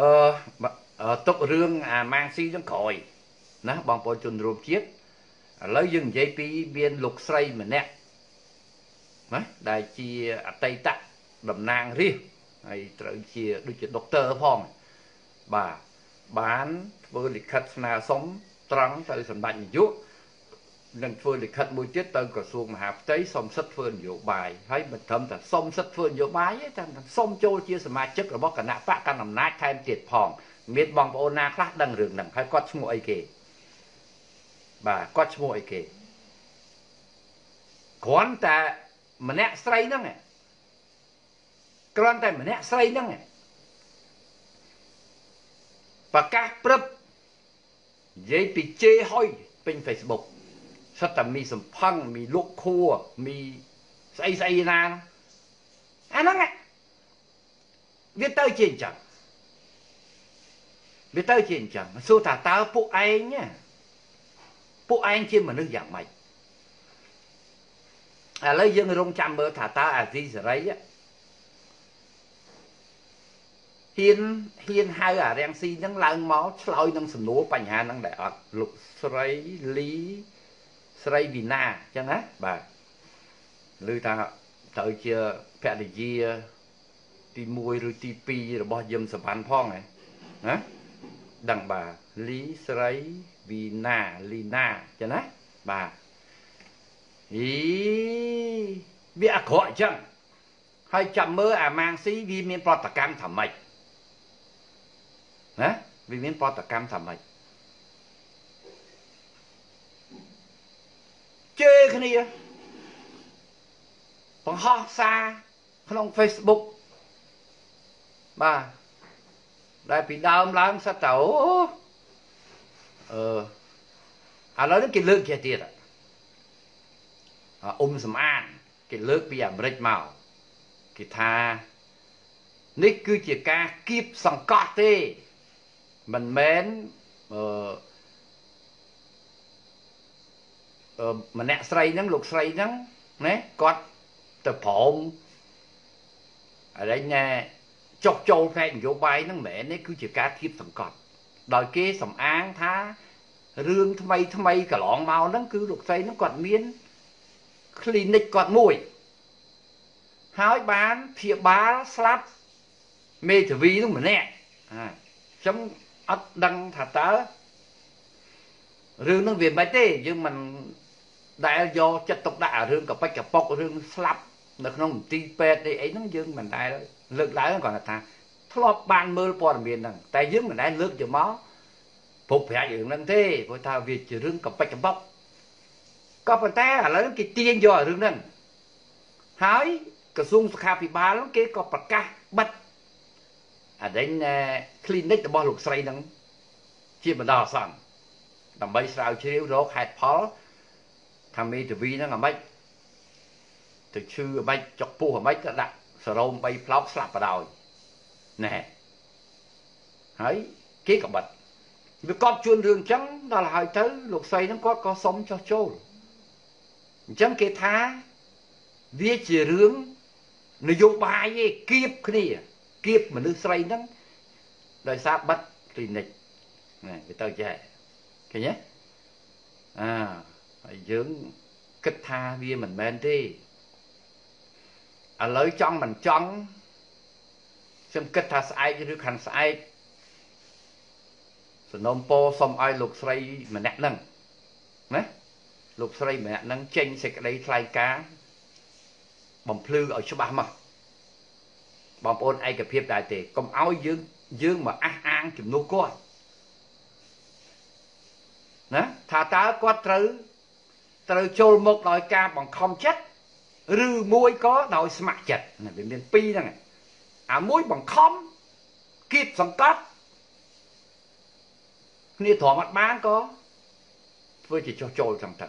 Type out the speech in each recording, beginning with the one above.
អឺទុករឿងអាម៉ាងស៊ីនឹងក្រោយណាបងប្អូនជនរួមជាតិឥឡូវយើងនិយាយពីមានលោកស្រីម្នាក់ណាដែលជាអតីតតំណាងរាស្ត្រហើយត្រូវជាដូចជាដុកទ័រផងបាទបានធ្វើលិខិតស្នើសុំត្រង់ទៅសម្ដេចនាយក នឹងធ្វើលិខិតមួយទៀតទៅក្រសួងមហាផ្ទៃសុំសិទ្ធិធ្វើនយោបាយហើយមិនត្រឹមតែសុំសិទ្ធិធ្វើនយោបាយទេតែសុំចូលជាសមាជិករបស់គណៈបកកណ្ដាលអំណាចថែមទៀតផងមានបងប្អូនណាខ្លះដឹងរឿងហ្នឹងហើយគាត់ឈ្មោះអីគេបាទគាត់ឈ្មោះអីគេគ្រាន់តែម្នាក់ស្រីហ្នឹងគ្រាន់តែម្នាក់ស្រីហ្នឹងប្រកាសព្រឹបនិយាយពីជេហុយពេញ Facebook សិតតែមីសំផឹងមីលក់ខួរមីស្អីស្អីណាអាហ្នឹងវាទៅជាអញ្ចឹងវាទៅជាអញ្ចឹងសួរថាតើពួកឯងពួកឯងជាមនុស្សយ៉ាងម៉េចឥឡូវយើងរងចាំមើលថាតើអាស៊ីសេរីហ៊ានហ៊ានហៅអារាំងស៊ីនឹងឡើងមកឆ្លើយនឹងសំណួរបញ្ហានឹងដែរអត់លោកស្រីលី ស្រីវីណាអញ្ចឹងណាបាទឬថាត្រូវជាភរិយាទី1ឬទី2របស់យឹមសវណ្ណផងហ៎ណាដឹងបាទលីស្រីវីណាលីណាអញ្ចឹងណាបាទអីវាអក្រក់អញ្ចឹងហើយចាំមើលអាម៉ាងស៊ីវាមាន ប្រតិកម្មថាម៉េចណាវាមានប្រតិកម្មថាម៉េចជេរ គ្នាបង្ហោះសារក្នុង Facebook បាទដែលពីដើមឡើងសិតតើអូអឺឥឡូវនេះគេលើកចេះទៀតអ៊ុំសំអានគេលើកពីអាមេរិកមកគេថានេះគឺជាការគៀបសង្កត់ទេមិនមែនអឺ ម្នាក់ស្រីហ្នឹងលោកស្រីហ្នឹងណាគាត់ទៅព្រមអរិញណែចុះចូលផ្នែកនយោបាយហ្នឹងមិនមែនទេគឺជាការធៀបសង្កត់ដោយគេសំអាងថារឿងថ្មីថ្មីកន្លងមកហ្នឹងគឺលោកស្រីហ្នឹងគាត់មាន clinic គាត់មួយហើយបានព្យាបាលស្លាប់មេធាវីនោះម្នាក់អញ្ចឹងអត់ដឹងថាតើរឿងហ្នឹងវាមិនទេយើងមិន ដែលយកចិត្តទុកដាក់រឿងកប៉ិចកប៉ុករឿងស្លាប់នៅក្នុងមន្ទីរពេទ្យអីហ្នឹងយើងមិនដែលលើកឡើងគាត់ថាធ្លាប់បានមើលព័ត៌មានហ្នឹងតែយើងមិនដែលលើកយកមកពុកប្រាច់រឿងហ្នឹងទេព្រោះថាវាជារឿងកប៉ិចកប៉ុកក៏ប៉ុន្តែឥឡូវគេទាញយករឿងហ្នឹងហើយក្រសួងសុខាភិបាលគេក៏ប្រកាសបិទអដេញ clinic របស់លោកស្រីហ្នឹងជាបណ្ដោះអាសន្នដើម្បីស្រាវជ្រាវរកហេតុផល ថាមេធាវីហ្នឹងអាម៉េចទៅឈឺអាម៉េចចុកពោះអាម៉េចទៅដាក់សរោម3ផ្លោកស្លាប់បដ ாய் ណែហើយគេក៏បាត់វាកប់ជួនរឿងអញ្ចឹងដល់ហើយទៅលោកស្រីហ្នឹងគាត់ក៏សុំចោះចូលអញ្ចឹងគេថាវាជារឿងនយោបាយឯគៀបគ្នាគៀបមនុស្សស្រីហ្នឹងដោយសារបិទគ្លីនិកណាវាទៅចេះឃើញទេអើ ហើយយើងគិតថាវាមិនមែនទេឥឡូវចង់មិនចង់ខ្ញុំគិតថាស្អែកឬខាន់ស្អែកសនំពោសុំឲ្យលោកស្រីម្នាក់ហ្នឹងណាលោកស្រីម្នាក់ហ្នឹងចេញសេចក្តីថ្លែងការណ៍បំភ្លឺឲ្យច្បាស់មកបងប្អូនឯកភាពដែរទេកុំឲ្យយើងយើងមកអះអាងជំនួសគាត់ណាថាតើគាត់ត្រូវ ត្រូវចូលមកដោយការបង្ខំចិត្តឬមួយក៏ដោយស្ម័គ្រចិត្តវាមានពីរហ្នឹងអាមួយបង្ខំគៀបសង្កត់គ្នាទ្រាំអត់បានក៏ធ្វើជាចុះចូលចឹងទៅ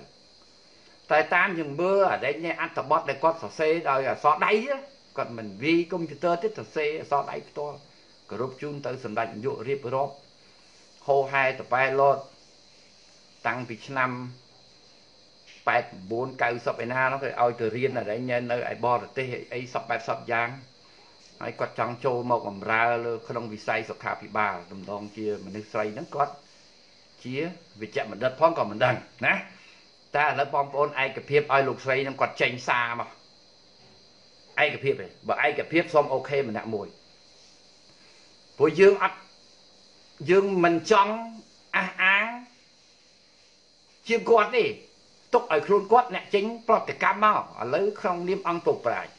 តែតាមយើងមើលអាដេញនេះអត្ថបទដែលគាត់សរសេរដោយអក្សរដៃគាត់មិនវាយកុំព្យូទ័រទេសរសេរអក្សរដៃផ្ទាល់គោរពជូនទៅសម្ដេចនាយករៀបរាប់ហោហែតប៉ែលតតាំងពីឆ្នាំ 89 90ឯណានោះគេឲ្យទៅរៀនអីនៅឯបរទេសអីសពបែបសពយ៉ាងហើយគាត់ចង់ចូលមកបម្រើលើក្នុងវិស័យសុខាភិបាលដំណងជាមនុស្សស្រីហ្នឹងគាត់ជាវិជ្ជបណ្ឌិតផងក៏មិនដឹងណាតែឥឡូវបងប្អូនឯកភាពឲ្យលោកស្រីនឹងគាត់ចេញសារមកឯកភាពទេបើឯកភាពសូមអូខេម្នាក់មួយព្រោះយើងអត់យើងមិនចង់អះអាងជាគាត់ទេ ទុកឲ្យខ្លួនគាត់អ្នកចេញប្រតិកម្មមកឥឡូវក្នុងនាមអង្គពុកប្រាជ្ញ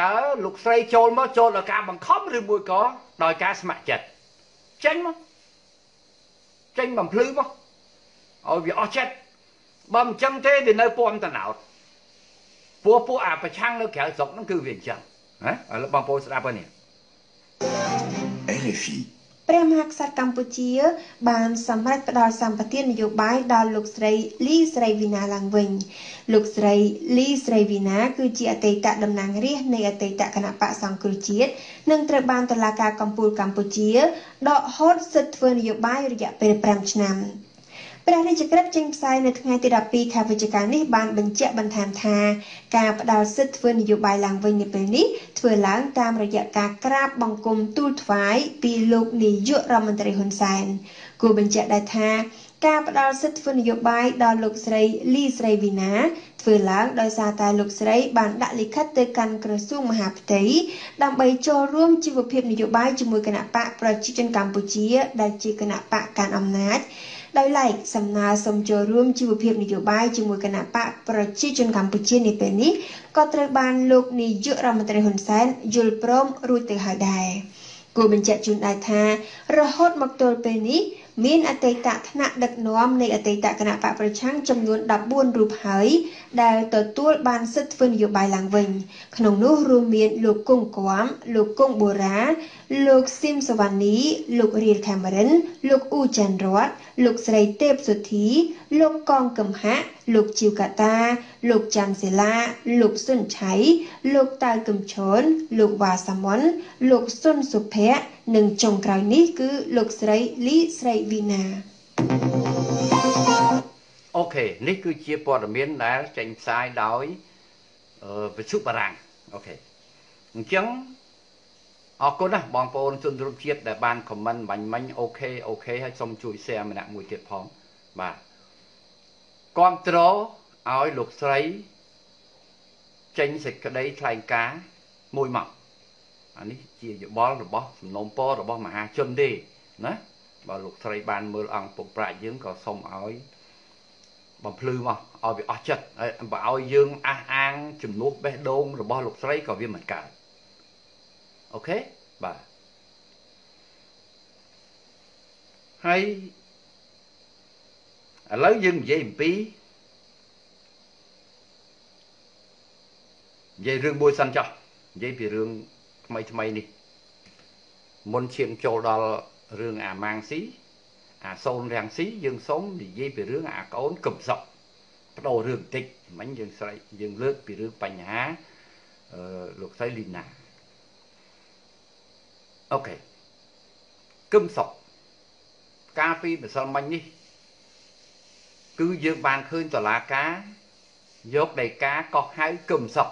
តើលោកស្រីចូលមកចូលដោយការបង្ខំឬមួយក៏ដោយការស្ម័គ្រចិត្តចេញមកចេញបំភ្លឺមកឲ្យវាអស់ចិត្តបើមិនចឹងទេវានៅពំតណោតពួកពួកអាប្រឆាំងនៅក្រៅស្រុកហ្នឹងគឺវាអញ្ចឹងណាឥឡូវបងប្អូនស្ដាប់ហើយនេះ RFI ព្រះមហាក្សត្រកម្ពុជា បានសម្រេចផ្ដល់សម្បទាននយោបាយដល់លោកស្រីលីស្រីវីណាឡើងវិញលោកស្រីលីស្រីវីណា គឺជាអតីតតំណាងរាស្ត្រនៃអតីតគណៈបកសង្គ្រោះជាតិនិងត្រូវបានតុលាការកំពូលកម្ពុជាដកហូតសិទ្ធិធ្វើនយោបាយរយៈពេល5ឆ្នាំ។ ព្រះរាជក្រឹត្យចេញផ្សាយនៅថ្ងៃទី12ខែវិច្ឆិកានេះបានបញ្ជាក់បន្ថែមថាការផ្ដល់សិទ្ធិធ្វើនយោបាយឡើងវិញនៅពេលនេះធ្វើឡើងតាមរយៈការក្រាបបង្គំទូលថ្វាយពីលោកនាយករដ្ឋមន្ត្រីហ៊ុនសែនគួរបញ្ជាក់ដែរថាការផ្ដល់សិទ្ធិធ្វើនយោបាយដល់លោកស្រីលីស្រីវីណាធ្វើឡើងដោយសារតែលោកស្រីបានដាក់លិខិតទៅកាន់ក្រសួងមហាផ្ទៃដើម្បីចូលរួមជីវភាពនយោបាយជាមួយគណៈបកប្រជាជនកម្ពុជាដែលជាគណៈបកកាន់អំណាច ដោយឡែកសំណើសុំចូលរួមជីវភាពនយោបាយជាមួយគណៈបកប្រជាជនកម្ពុជានាពេលនេះក៏ត្រូវបានលោកនាយករដ្ឋមន្ត្រីហ៊ុនសែនយល់ព្រមរួចទៅហើយដែរគួរបញ្ជាក់ជូនដែរថារហូតមកទល់ពេលនេះ មានអតីតថ្នាក់ដឹកនាំនៃអតីតគណៈបកប្រឆាំងចំនួន14រូបហើយដែលទទួលបានសិទ្ធិធ្វើនយោបាយឡើងវិញក្នុងនោះរួមមានលោកគង់គួមលោកគង់បូរ៉ាលោកស៊ីមសវណ្ណីលោករៀលខាមេរិន លោកអ៊ូចាន់រតលោកស្រីទេពសុធី លោកកងកំហាក់លោកជីវកាតា លោកច័ន្ទសិលាលោកសុនឆៃលោកតៅកឹមឈុនលោកវ៉ាសាមុនលោកសុនសុភ័ក្រ និងចុងក្រោយនេះគឺលោកស្រីលីស្រីវីណាអូខេនេះគឺជាព័ត៌មានដែលចេញផ្សាយដោយវិទ្យុបារាំងអូខេអញ្ចឹងអរគុណណាស់បងប្អូនជនរួមជាតិដែលបានខមមិនបាញ់មិញអូខេអូខេហើយសូមជួយ share ម្នាក់មួយទៀតផងបាទគ្រប់ត្រឲ្យលោកស្រីចេញសេចក្តីថ្លែងការណ៍មួយមក អានេះជាយោបល់របស់សំណុំពររបស់មហាជនទេណាបើលោកស្រីបានមើលអង្គពុកប្រាក់យើងក៏សូមឲ្យបំភ្លឺមកឲ្យវាអស់ចិត្តហើយបើឲ្យយើងអះអាងជំនួសបេះដូងរបស់លោកស្រីក៏វាមិនកើតអូខេបាទហើយឥឡូវយើងនិយាយអំពីនិយាយរឿងមួយសិនចុះនិយាយពីរឿង ថ្មីថ្មីនេះមុនឈានចូលដល់រឿងអាម៉ាងស៊ីអាសូនរាំងស៊ីយើងសូមនិយាយពីរឿងអាកូនកឹមសុកបដូររឿងបន្តិចមិញយើងស្រីយើងលើកពីរឿងបញ្ហាអឺលោកស្រីលីណាអូខេកឹមសុកកាលពីម្សិលមិញនេះ គឺយើងបានឃើញតឡាការយកដីកាកោះហៅកឹមសុក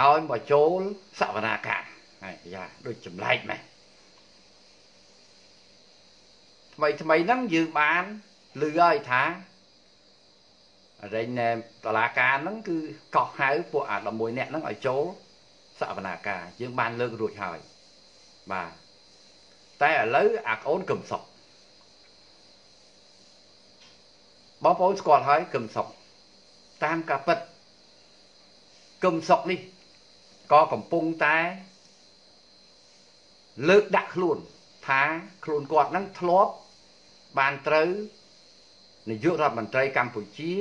ឲ្យមកចូលសវនាការហើយយ៉ាដូចចម្លែកម៉េះថ្មីថ្មីហ្នឹងយើងបានឮហើយថារែងណែតឡាការហ្នឹងគឺកោះហៅពួកអា11នាក់ហ្នឹងឲ្យចូលសវនាការយើងបានលើករួចហើយបាទតែឥឡូវអាកូនកឹមសុកបងប្អូនស្គាល់ហើយកឹមសុកតាមការពិតកឹមសុកនេះ ក៏កំពុងតែលើកដាក់ខ្លួនថាខ្លួនគាត់នឹងធ្លាប់បានត្រូវនាយករដ្ឋមន្ត្រីកម្ពុជា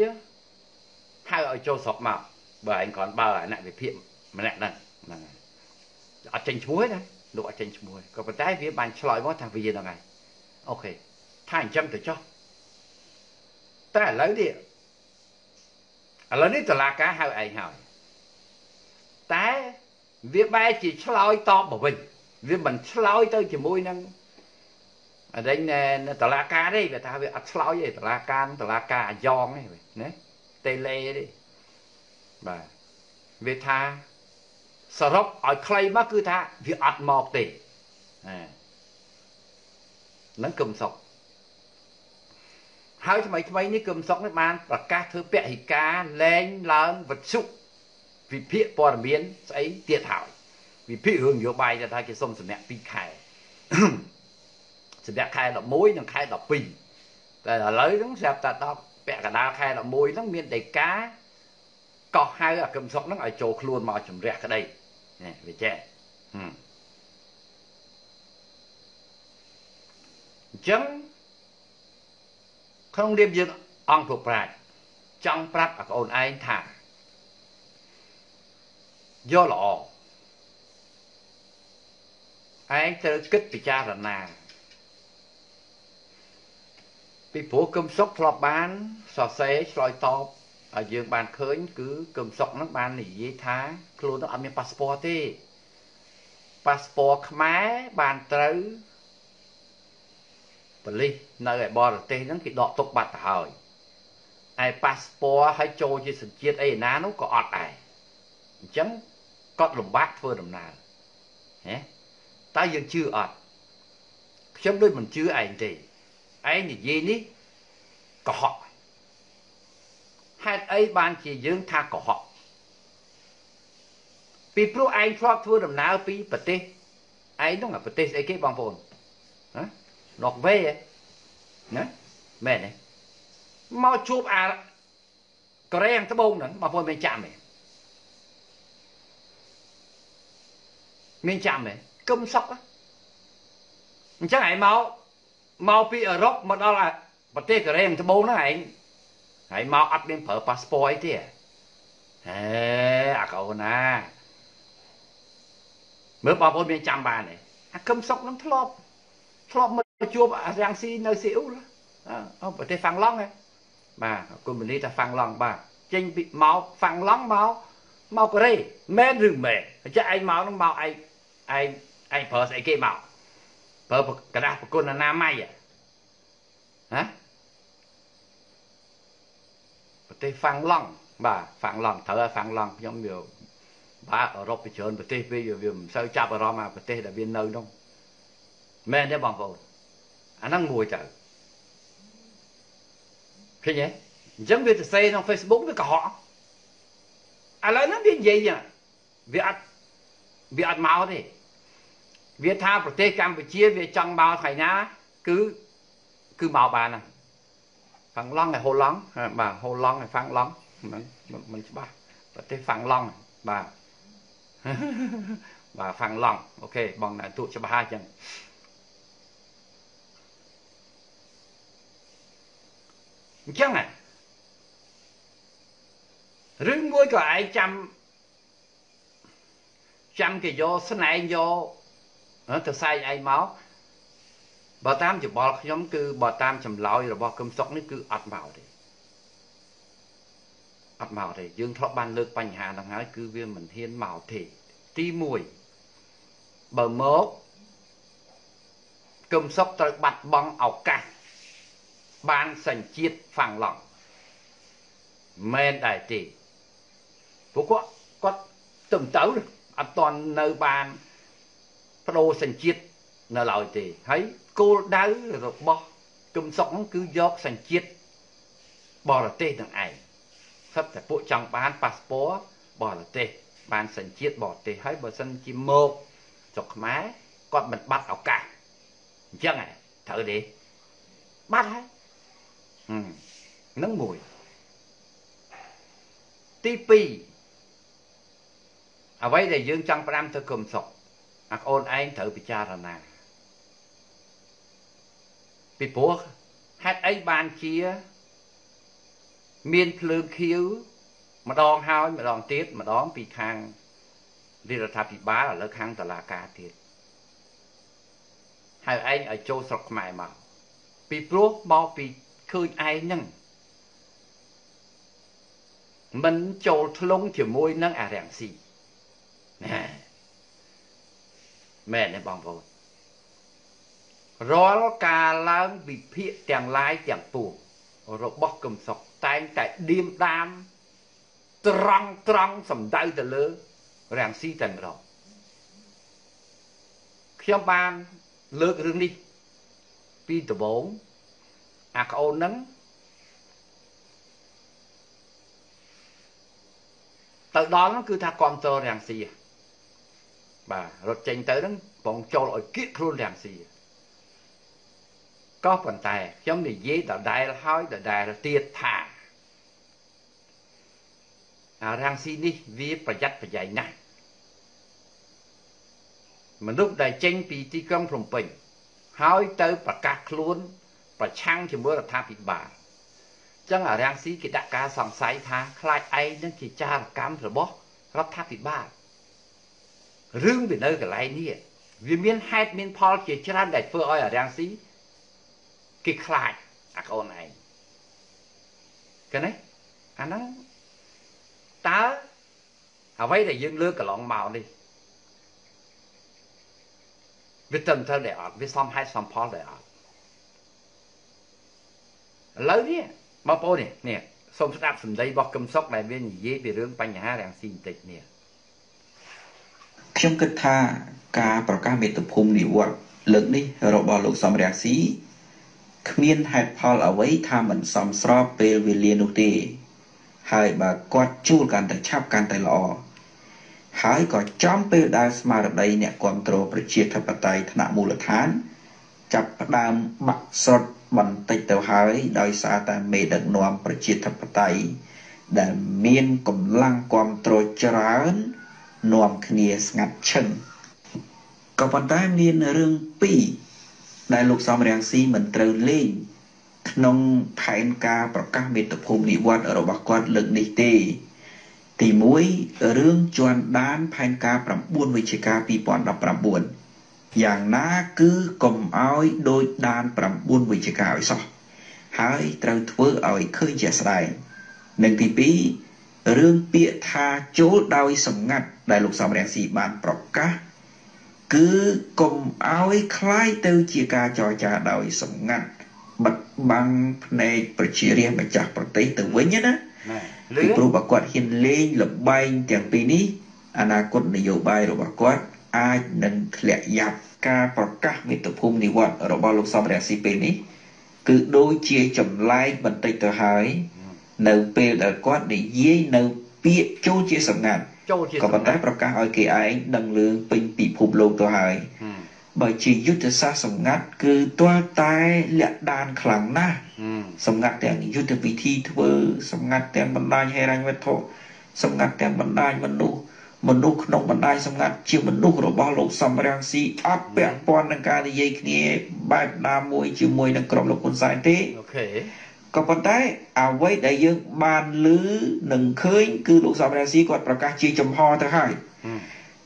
ហៅឲ្យចូលស្រុកមកបើឯងគ្រាន់បើអាអ្នកវិភាគម្នាក់ហ្នឹងហ្នឹងអត់ចេញឈ្មោះទេណាលោកអត់ចេញឈ្មោះក៏ប៉ុន្តែវាបានឆ្លើយមកថាវាហ្នឹងហើយអូខេថាអញ្ចឹងទៅចុះតែឥឡូវនេះឥឡូវនេះតឡាការហៅឯងហើយតែ វាបែរជាឆ្លើយតបមកវិញវាមិនឆ្លើយទៅជាមួយនឹងអរិញនៅតឡាការទេវាថាវាអត់ឆ្លើយទេតឡាការតឡាការអាយ៉ងទេណាតេលេទេបាទវាថាសរុបឲ្យខ្លីមកគឺថាវាអត់មកទេអាហ្នឹងគឹមសុកហើយថ្មីថ្មីនេះគឹមសុកនេះបានប្រកាសធ្វើពហិការលែងឡើងវត្ថុ វិភាគព័ត៌មានស្អីទៀតហើយវិភាគរឿងនយោបាយទៅថាគេសុំសម្នាក់2ខែសម្រាប់ខែ11និងខែ12តែឥឡូវហ្នឹងស្រាប់តែដល់ពាក់កណ្ដាលខែ11ហ្នឹងមានដីកាកោះហៅអាគឹមសុកហ្នឹងឲ្យចូលខ្លួនមកជំរះក្តីនេះវាចេះអញ្ចឹងក្នុងរៀបយើងអង្គពុប្រាជ្ញចង់ប្រាប់អាកូនឯងថា យកល្អឯងត្រូវគិតពិចារណាពីព្រោះគឹមសុកធ្លាប់បានសរសេរឆ្លើយតបឲ្យយើងបានឃើញ គឺគឹមសុកហ្នឹងបាននិយាយថាខ្លួននឹងអត់មានប៉ាសពតទេប៉ាសពតខ្មែរបានត្រូវប៉ូលីសនៅឯបរទេសហ្នឹងគេដកទុកបាត់ទៅហើយឯប៉ាសពតឲ្យចូលជាសញ្ជាតិអីណានោះក៏អត់ដែរអញ្ចឹង គាត់លំបាកធ្វើដំណើរហ៎តើយើងជឿអត់ខ្ញុំដូចមិនជឿឯងទេឯងនិយាយនេះកុហកហេតុអីបានជាយើងថាកុហកពីព្រោះឯងធ្លាប់ធ្វើដំណើរពីប្រទេសឯងនោះប្រទេសស្អីគេបងប្អូនហ៎ន័រវេណាមែនទេមកជួបអាកូរ៉េខាងត្បូងហ្នឹងបងប្អូនមានចាំទេ មានចាំទេគឹមសុកអញ្ចឹងឯងមកមកពីអឺរ៉ុបមកដល់ប្រទេសកូរ៉េខាងត្បូងហ្នឹងឯងហើយមកអត់មានប្រើប៉ាសពតអីទេហេអាកូនណាមើលបងប្អូនមានចាំបានទេអាគឹមសុកនឹងធ្លាប់ធ្លាប់មកជួបអារាំងស៊ីនៅស៊ីអ៊ូលអឺប្រទេសហ្វាំងឡង់ហ៎បាទគុំមនីថាហ្វាំងឡង់បាទចេញពីមកហ្វាំងឡង់មកមកកូរ៉េមែនឬមែនចាឯងមកនឹងមកឯង ឯងឯងប្រើស្អីគេមកប្រើกระดาษប្រគុណអនាម័យហ៎ប្រទេសហ្វាំងឡង់បាទហ្វាំងឡង់ត្រូវហ្វាំងឡង់ខ្ញុំវាបាទអឺរ៉ុបពីច្រើនប្រទេសវាវាមិនសូវចាប់អារម្មណ៍អាប្រទេសដែលវានៅនោះមែនទេបងប្អូនអាហ្នឹងមួយទៅឃើញទេអញ្ចឹងវាទៅសេក្នុង Facebook វាកុហកឥឡូវហ្នឹងវានិយាយវាអត់វាអត់មកទេ វាថាប្រទេសកម្ពុជាវាចង់មកថ្ងៃណាគឺគឺមកបានហ្នឹងហ្វាំងឡង់ហើយហូឡង់បាទហូឡង់ហើយហ្វាំងឡង់ហ្នឹងមិនច្បាស់ប្រទេសហ្វាំងឡង់បាទបាទហ្វាំងឡង់អូខេបងណាទូច្បាស់ហើយចឹងអញ្ចឹងរឿងមួយក៏ឯងចាំចាំគេយកស្នែងយក ទៅសែងឯងមកបើតាមច្បល់ខ្ញុំគឺបើតាមចម្លើយរបស់គឹមសុកនេះគឺអត់មកទេអត់មកទេយើងធ្លាប់បានលើកបញ្ហាហ្នឹងហើយគឺវាមិនហ៊ានមកទេទី1បើមកគឹមសុកត្រូវបាត់បង់ឱកាសបានសញ្ជាតិហ្វាំងឡង់មែនដែរទេពួកគាត់គាត់ទៅទៅអត់តន់នៅបាន បដូរសញ្ជាតិនៅឡើយទេហើយគោលដៅរបស់គឹមសុកគឺយកសញ្ជាតិបរទេសនឹងឯងសិតតែពួកចង់បានប៉ាសពតបរទេសបានសញ្ជាតិបរទេសហើយបើសិនជាមកស្រុកខ្មែរគាត់មិនបាត់ឱកាសអញ្ចឹងហ៎ត្រូវទេបាត់ហើយនឹងមួយទី2អ្វីដែលយើងចង់ផ្ដាំទៅគុំសុក អាអូនឯងត្រូវពិចារណាពីព្រោះហេតុអីបានជា មានភ្លើងខៀវម្ដងហើយម្ដងទៀតម្ដងពីខាងរដ្ឋាភិបាលឥឡូវខាងតឡាការទៀតហើយឯងឲ្យចូលស្រុកខ្មែរមកពីព្រោះមកពីឃើញឯងហ្នឹងមិនចូលធ្លុងជាមួយនឹងអារាំងស៊ីណា មែនទេបងប្អូនរាល់ការឡើងវិភាគទាំងឡាយទាំងពួងរបស់កំសុកតែងតែឌៀមដាមត្រង់ត្រង់សំដៅទៅលើរាំងស៊ីតែម្ដងខ្ញុំបានលើករឿងនេះពីដំបូងអាក្អូនហ្នឹងទៅដល់ហ្នឹងគឺថាគ្រប់តររាំងស៊ី បាទរត់ចេញទៅហ្នឹងបងចូលឲ្យគៀកខ្លួនរាំងស៊ីក៏ប៉ុន្តែខ្ញុំនិយាយដដែលហើយដដែលទៀតថាអារាំងស៊ីនេះវាប្រយ័ត្នប្រយែងណាស់មនុស្សដែលចេញពីទីក្រុងភ្នំពេញហើយទៅប្រកាសខ្លួន ប្រឆាំងជាមួយរដ្ឋាភិបាលចឹងអារាំងស៊ីគេដាក់ការសង្ស័យថាខ្លាចឯងនឹងជាចារកម្មរបស់រដ្ឋាភិបាល រឿងវានៅកន្លែងនេះវាមានហេតុមានផលជាច្រើនដែលធ្វើឲ្យអារាំងស៊ីគេខ្លាចអាកូនឯងកណេះអាហ្នឹងតើអ្វីដែលយើងលើកកន្លងមកនេះវាត្រឹមត្រូវដែរអត់វាសមហេតុសមផលដែរអត់ឥឡូវនេះបងប្អូននេះនេះសូមស្ដាប់សម្ដីរបស់កឹមសុកដែលវានិយាយពីរឿងបញ្ហារាំងស៊ីបន្តិចនេះ ខ្ញុំគិតថាការប្រកាសមេត្តាភូមិនិវត្តលើកនេះរបស់លោកសំរាំងស៊ីគ្មានហេតុផលអ្វីថាមិនសមស្របពេលវេលានោះទេ ហើយបើគាត់ជួលកាន់តែឆាប់កាន់តែល្អហើយក៏ចំពេលដែលស្មារតីអ្នកគ្រប់គ្រងប្រជាធិបតេយ្យថ្នាក់មូលដ្ឋាន ចាប់ផ្ដើមបាក់ស្រុតបន្តិចទៅហើយដោយសារតែមេដឹកនាំប្រជាធិបតេយ្យដែលមានកម្លាំងគ្រប់គ្រងច្រើន នាំគ្នាស្ងាត់ឈឹងក៏ប៉ុន្តែមានរឿងពីរដែលលោកសំរាំងស៊ីមិនត្រូវលេងក្នុងផែនការប្រកាសមេត្តាភូមិនិវត្តរបស់គាត់លើកនេះទេ ទី1រឿងជន់ដានផែនការ9វិច្ឆិកា2019យ៉ាងណាគឺកុំឲ្យដូចដាន9វិច្ឆិកាឲ្យសោះហើយត្រូវធ្វើឲ្យឃើញជាក់ស្ដែងនិងទី2 រឿងពាក្យថាចូលដោយសម្ងាត់ដែលលោកសំរងស៊ីបានប្រកាសគឺកុំឲ្យคล้ายទៅជាការចរចាដោយសម្ងាត់បិទបាំងភ្នែកប្រជារាស្ត្រម្ចាស់ប្រទេសទៅវិញណាពីព្រោះបើគាត់ហ៊ានលេងលបែងទាំងពីរនេះអនាគតនយោបាយរបស់គាត់អាចនឹងធ្លាក់យ៉ាប់ការប្រកាសមាតុភូមិនិវត្តរបស់លោកសំរងស៊ីពេលនេះគឺដូចជាចម្លែកបន្តិចទៅហើយ នៅពេលដែលគាត់និយាយនៅពាក្យចូលជាសម្ងាត់ចូលជាក៏ប៉ុន្តែប្រកាសឲ្យគេឯងដឹងលឿងពេញពិភពលោកទៅហើយបើជាយុទ្ធសាស្ត្រសម្ងាត់គឺទាល់តែលាក់ដានខ្លាំងណាស់សម្ងាត់ទាំងយុទ្ធវិធីធ្វើសម្ងាត់ទាំងបណ្ដាញហេរញ្ញវត្ថុសម្ងាត់ទាំងបណ្ដាញមនុស្សមនុស្សក្នុងបណ្ដាញសម្ងាត់ជាមនុស្សរបស់លោកសំរាំងស៊ីអត់ពាក់ព័ន្ធនឹងការនិយាយគ្នាបែបណាមួយជាមួយនឹងក្រុមលោកហ៊ុនសែនទេអូខេ ក៏ប៉ុន្តែអ្វីដែលយើងបានឮនឹងឃើញគឺលោកសំរាំងស៊ីគាត់ប្រកាសជាចំហទៅហើយ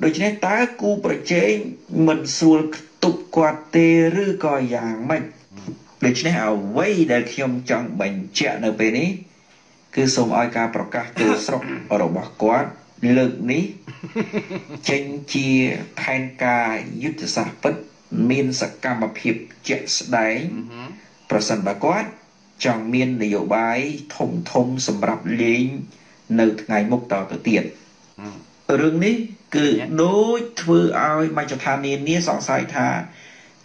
ដូច្នេះតើគូប្រជែងមិនស្រួលខ្ទប់គាត់ទេឬក៏យ៉ាងម៉េចដូច្នេះអ្វីដែលខ្ញុំចង់បញ្ជាក់នៅពេលនេះ គឺសូមឲ្យការប្រកាសចូលស្រុករបស់គាត់លើកនេះចេញជាផែនការយុទ្ធសាស្ត្រពិតមានសកម្មភាពជាក់ស្ដែងប្រសិនបើគាត់ ចង់មាននយោបាយធំធំសម្រាប់លេងនៅថ្ងៃមុខតទៅទៀតរឿងនេះគឺដូចធ្វើឲ្យមជ្ឈដ្ឋាននានាសង្ស័យថា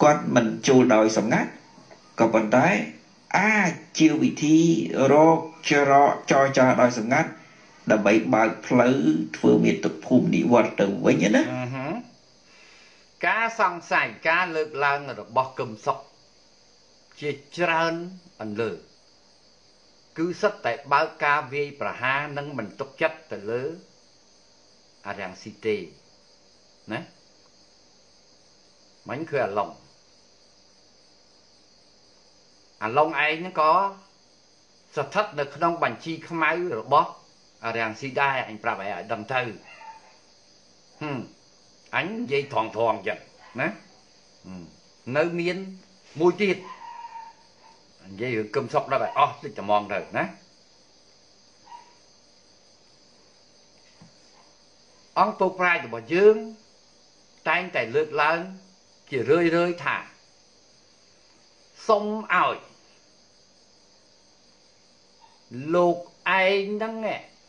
គាត់មិនចូលដោយសម្ងាត់ក៏ប៉ុន្តែអាចជាវិធីរកចរចរចាដោយសម្ងាត់ដើម្បីបើកផ្លូវធ្វើមាតុភូមិនិវត្តទៅវិញណាការសង្ស័យការលើកឡើងរបស់កឹមសុខជាច្រើនអន្លើ គឺសិតតែបើកការវាយប្រហារនិងមិនទុកចិត្តទៅលើអារាំងស៊ីទេណាមិញគឺអាឡុងអាឡុងឯងហ្នឹងក៏ស្ថិតនៅក្នុងបញ្ជីខ្មៅរបស់អារាំងស៊ីដែរអញប្រាប់ឲ្យឲ្យដឹងទៅហឹមអញនិយាយថងថងចឹងណានៅមានមួយទៀត និយាយរឿងគឹមសុកដល់ឲ្យអស់តិចត្មងទៅណាអង្គពុកប្រាជ្ញរបស់យើង តែងតែលើកឡើង ជារឿយរឿយថាសុំឲ្យលោកឯងហ្នឹង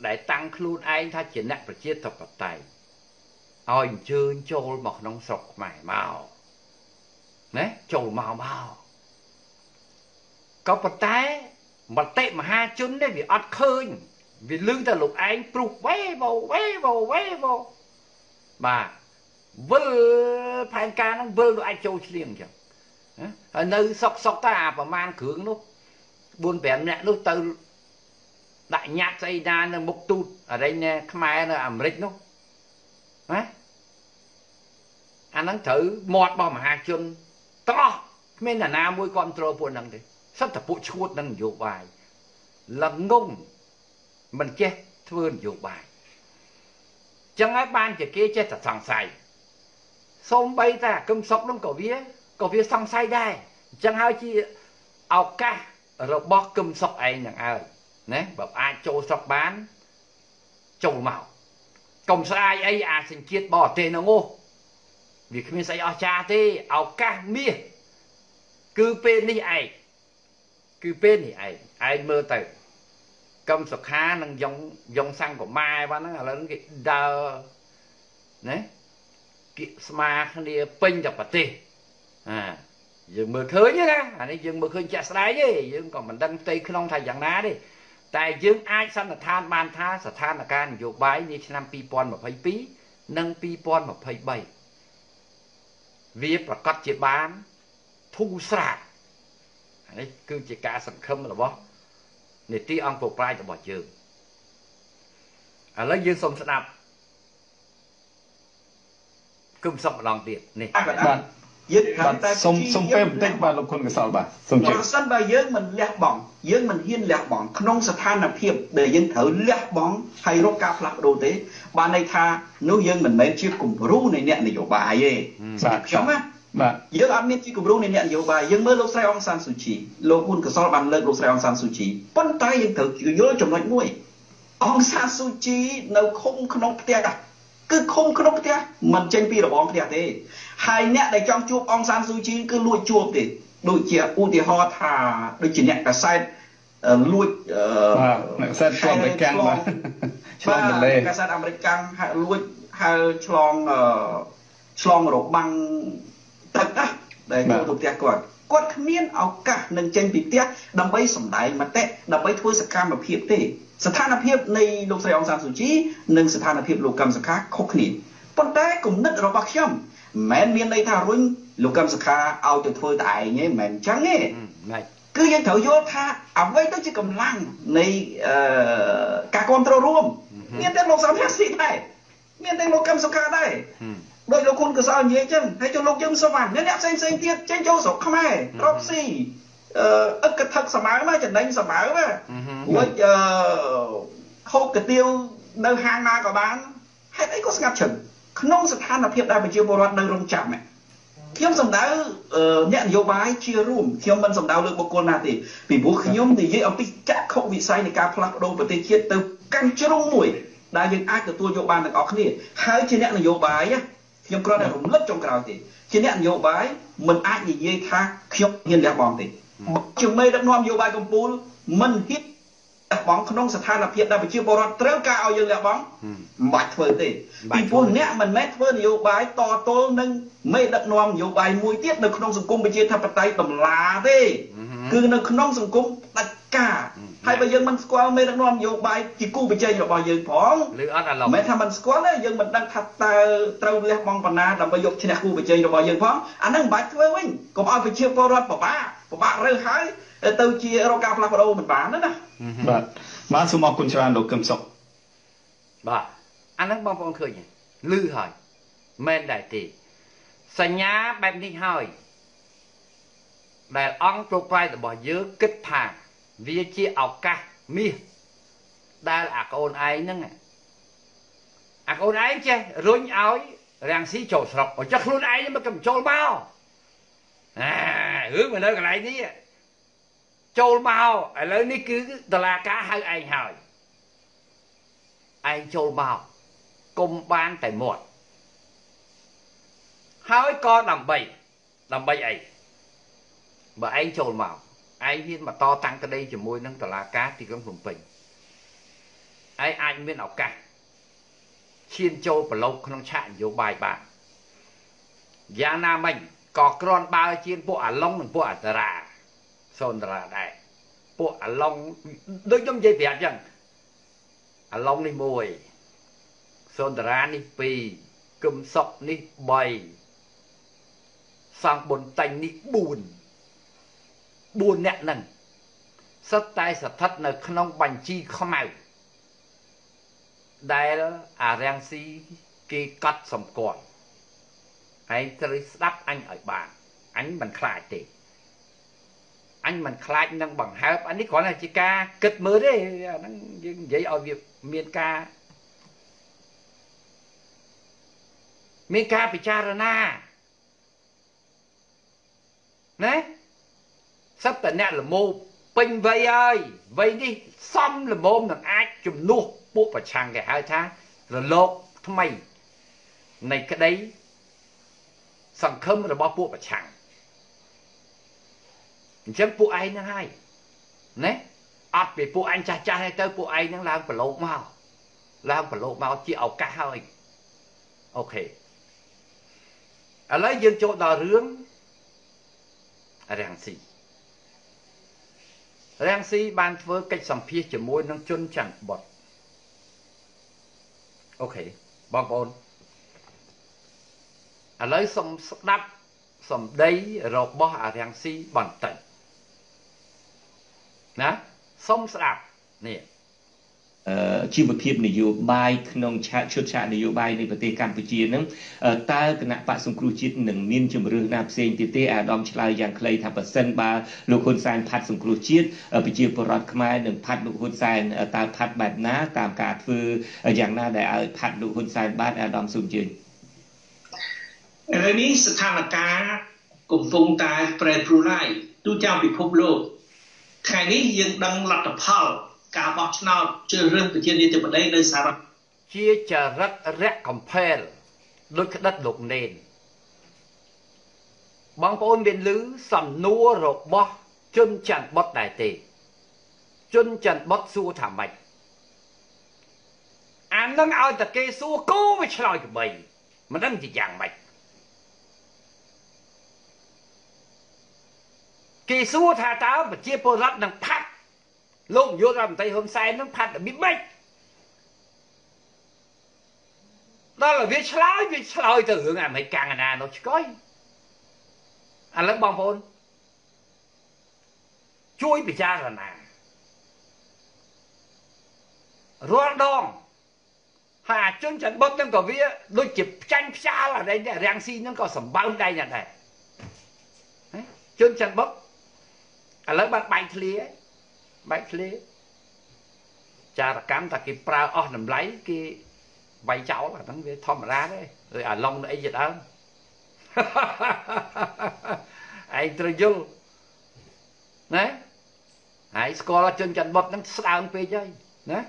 ដែលតាំងខ្លួនឯងថាជាអ្នកប្រជាធិបតេយ្យឲ្យអញ្ជើញចូលមកក្នុងស្រុកខ្មែរមកណាចូលមកមក ក៏ប៉ុន្តែមតិមហាជននេះវាអត់ឃើញវាលឺតែលោកឯងព្រុសវេវវេវវេវបាទវិលផែនការហ្នឹងវិលទៅអាចចូលឈ្លៀងអញ្ចឹងហើយនៅសុកសុកតែអាប្រមាណគ្រឿងនោះ4 5នាក់នោះទៅដាក់ញ៉ាត់ស្អីណានៅមុខទូតអរិញណែខ្មែរនៅអាមេរិកនោះណាអាហ្នឹងត្រូវមាត់របស់មហាជនទាំងអស់គ្មានអ្នកណាមួយគ្រប់គ្រងពួកហ្នឹងទេ សត្វតែពួកឈួតនឹងនយោបាយលងងមិនចេះធ្វើនយោបាយចឹងហើយបានជាគេចេះតែសង្ស័យសូម្បីតែគឹមសុកនោះក៏វាក៏វាសង្ស័យដែរអញ្ចឹងហើយជាឱកាសរបស់គឹមសុកឯងនឹងហើយណាបើអាចចូលស្រុកបានចូលមកកុំស្ដាយអីអាសញ្ជាតិបរទេសនោះវាគ្មានស្អីអស្ចារ្យទេឱកាសមាសគឺពេលនេះឯង គឺពេលនេះឯងឯងមើលទៅកឹមសុខានិងយ៉ងយ៉ងសង្គមាបាទហ្នឹងឥឡូវគេដើរណាគៀកស្មាគ្នាពេញតែប្រទេសអាយើងមើលឃើញណាអានេះយើងមើលឃើញចាក់ស្ដាយទេយើងក៏មិនដឹងផ្ទៃក្នុងថាយ៉ាងណាទេតែយើងអាចសន្និដ្ឋានបានថាស្ថានភាពនយោបាយនាឆ្នាំ2022និង2023វាប្រកាសជាបានធូរស្រាល នេះគឺជាការសង្ឃឹមរបស់នីតិអង្គប្រប្រាយរបស់យើងឥឡូវយើងសូមស្ដាប់គឹមសុកម្ដងទៀតនេះបាទយើងបាទសុំសុំពេលបន្តិចបាទលោកគុណកសលបាទសុំជម្រាបប្រសិនបើយើងមិនលះបង់យើងមិនហ៊ានលះបង់ក្នុងស្ថានភាពដែលយើងត្រូវលះបង់ហើយរកការផ្លាស់ប្ដូរទេបានន័យថានោះយើងមិនមែនជាគំរូនៃអ្នកនយោបាយទេបាទខ្ញុំណា បាទយើងអត់មានជាគំរូនៃអ្នកនយោបាយយើងមើលលោកស្រីអងសានស៊ូជីលោកហ៊ុនកសលបានលើកលោកស្រីអងសានស៊ូជីប៉ុន្តែយើងត្រូវយល់ចំណុចមួយអងសានស៊ូជីនៅឃុំក្នុងផ្ទះគឺឃុំក្នុងផ្ទះមិនចេញពីរបងផ្ទះទេហើយអ្នកដែលចង់ជួបអងសានស៊ូជីគឺលួចជួបទេដូចជាឧទាហរណ៍ថាដូចជាអ្នកកសែតលួចបាទអ្នកកសែតឆ្លងអាមេរិកបាទឆ្លងទន្លេកសែតអាមេរិកហើយលួចហើយឆ្លងឆ្លងរបាំង ទឹកណាដែលចូលទៅផ្ទះគាត់គាត់គ្មានឱកាសនឹងចេញពីផ្ទះដើម្បីសម្ដែងមតិដើម្បីធ្វើសកម្មភាពទេ ស្ថានភាពនៃលោកស្រីអងសានស៊ូជីនិងស្ថានភាពលោកកឹមសុខាខុសគ្នាប៉ុន្តែគំនិតរបស់ខ្ញុំមិនមែនមានន័យថារុញលោកកឹមសុខាឲ្យទៅធ្វើតែឯងទេមិនមែនអញ្ចឹងទេគឺយើងត្រូវយល់ថាអ្វីទៅជាកម្លាំងនៃការគ្រប់គ្រងរួមមានតែលោកសំភារស៊ីដែរមានតែលោកកឹមសុខាដែរ ដោយលោកគុណកសលនិយាយចឹងហើយចូលលោកយើងសុំបានអ្នកផ្សេងផ្សេងទៀតចេញចូលស្រុកខ្មែររកស៊ីអឺអឹកកថឹកសមើមកចំណេញសមើមករួចអឺហូបកាទៀវនៅហាងណាក៏បានហេតុអីក៏ស្ងាត់ឈឹងក្នុងស្ថានភាពដែលប្រជាពលរដ្ឋនៅរងចាំខ្ញុំសម្ដៅអ្នកនយោបាយជារួមខ្ញុំមិនសម្ដៅលើបុគ្គលណាទេពីព្រោះខ្ញុំនិយាយអំពីចក្ខុវិស័យនៃការផ្លាស់ប្ដូរប្រទេសជាតិទៅកាន់ជ្រុងមួយដែលយើងអាចទទួលយកបានទាំងអស់គ្នាហើយជាអ្នកនយោបាយ ខ្ញុំគ្រាន់តែរំលឹកចុងក្រោយទេជាអ្នកនយោបាយមិនអាចនិយាយថាខ្ញុំហ៊ានលះបង់ទេជាមេដឹកនាំនយោបាយកម្ពុជាមិនហ៊ាន លះបង់ក្នុងស្ថានភាពដែលប្រជាពលរដ្ឋត្រូវការឲ្យយើងលះបង់មិនបាច់ធ្វើទេពីព្រោះអ្នកមិនមែនធ្វើនយោបាយតទល់នឹងមេដឹកនាំនយោបាយមួយទៀតនៅក្នុងសង្គមប្រជាធិបតេយ្យតម្លាទេគឺនៅក្នុងសង្គមផ្ដាច់ការហើយបើយើងមិនស្គាល់មេដឹកនាំនយោបាយជាគូប្រជែងរបស់យើងផងឬអត់អាឡុងមិនថាមិនស្គាល់ទេយើងមិនដឹងថាតើត្រូវលះបង់បណ្ណាដើម្បីយកឈ្នះគូប្រជែងរបស់យើងផងអានឹងមិនបាច់ធ្វើវិញកុំឲ្យប្រជាពលរដ្ឋពិបាកពិបាករើសហើយ ទៅជារកការផ្លាស់ប្ដូរមិនបានទេណាបាទបានសូមអរគុណច្រើនលោកកឹមសុខបាទអានឹងបងប្អូនឃើញលឺហើយមែនដែរទេសញ្ញាបែបនេះហើយដែលអង្គប្រប្រាយរបស់យើងគិតថាវាជាឱកាសមាសដែលអាកូនឯងហ្នឹងអាកូនឯងចេះរុញឲ្យរាំងស៊ីចូលស្រុកចុះខ្លួនឯងមិនកំចូលមកអារឿងមកនៅកន្លែងនេះ ចូលមកឥឡូវនេះគឺតឡាការហៅឯងហើយឯងចូលមកគុំបានតែមាត់ហើយក៏ដើម្បីដើម្បីអីបើឯងចូលមកឯងហ៊ានបន្តតាំងក្តីជាមួយនឹងតឡាការទីក្រុងភ្នំពេញឯងអាចមានឱកាសឈានចូលប្រឡូកក្នុងឆាកនយោបាយបានយ៉ាងណាមិញក៏ក្រនបើជាងពួកអាឡុងនិងពួកអតរា សូនតារាដែរពួកអាឡុងដូចខ្ញុំនិយាយប្រាប់ចឹងអាឡុងនេះមួយសូនតារានេះ2គឹមសុកនេះ3សង្ឃបុនតែងនេះ4 4អ្នកហ្នឹងសិតតែស្ថិតនៅក្នុងបញ្ជីខ្មៅដែលអារាំងស៊ីគេកត់សម្គាល់ឯងត្រូវស្ដាប់អញឲ្យបានអញមិនខ្លាចទេ អញមិនខ្លាចនឹងបង្ហើបអានេះគ្រាន់តែជាការគិតមើលទេអាហ្នឹងយើងនិយាយឲ្យវាមានការមានការពិចារណាណាសិតតអ្នកលមោពេញវ័យហើយវ័យនេះសំលមមនឹងអាចជំនួសពួកប្រឆាំងគេហៅថារលកថ្មីនៃក្តីសង្ឃឹមរបស់ពួកប្រឆាំង អញ្ចឹងពួកឯងហ្នឹងហើយណាអត់ពីពួកអញចាស់ចាស់ទៅពួកឯងហ្នឹងឡើងប្រឡូកមកឡើងប្រឡូកមកជាឱកាសហើយអូខេឥឡូវយើងចូលដល់រឿងរាំងស៊ីរាំងស៊ីបានធ្វើកិច្ចសម្ភាសជាមួយនឹងជនច័ន្ទបុតអូខេបងប្អូនឥឡូវសូមស្ដាប់សម្ដីរបស់អារាំងស៊ីបន្តិច ណាសូមស្ដាប់នេះជីវភាពនយោបាយក្នុងឆាកឈុតឆាកនយោបាយនៃប្រទេសកម្ពុជានឹងតើគណៈបកសង្គ្រោះជាតិនឹងមានជំរឿនណាផ្សេងទៀតទេអាដាមឆ្លើយយ៉ាងខ្លីថាប៉ះសិនបើលោកហ៊ុនសែនផាត់សង្គ្រោះជាតិប្រជាពលរដ្ឋខ្មែរនឹងផាត់លោកហ៊ុនសែនតើផាត់បែបណាតាមការធ្វើយ៉ាងណាដែលឲ្យផាត់លោកហ៊ុនសែនបានអាដាមសូមជើញឥឡូវនេះស្ថានភាពកំពុងតែប្រែប្រួលហើយទូទាំងពិភពលោក ថ្ងៃនេះយើងដឹងលទ្ធផលការបោះឆ្នោតជ្រើសរើសប្រធានាធិបតីនៅសហរដ្ឋជាចរិតរៈកំផែលដូចក្តិតលោកនេនបងប្អូនមានឮសំណួររបស់ជនច័ន្ទបុតដែរទេជនច័ន្ទបុតសួរថាម៉េចអានឹងឲ្យតែគេសួរគោវាឆ្លើយកបីមិនដឹងជាយ៉ាងម៉េច គេសួរថាតើប្រជាពលរដ្ឋនឹងផាត់លោកនាយករដ្ឋមន្ត្រីហ៊ុនសែននឹងផាត់របៀបម៉េចដល់វាឆ្លើយវាឆ្លើយទៅរឿងអាមេរិកកាំងណានោះឆ្កុយឥឡូវបងប្អូនជួយពិចារណារាល់ដងហើយអាជនចិនបុកនឹងក៏វាដូចជាផ្ចាញ់ផ្ចាលអីរាំងស៊ីនឹងក៏សម្បើមដៃណាស់ដែរជនចិនបុក ឥឡូវបានបែកធ្លាបែកធ្លាចារកម្មតែគេប្រើអស់តម្លៃគេវាយចោលអាហ្នឹងវាធម្មតាទេដូចអាឡុងអីជាដើមឯងត្រូវយល់ណាហើយស្គាល់ជនច័ន្ទបុតហ្នឹងស្ដើងពេកហើយណា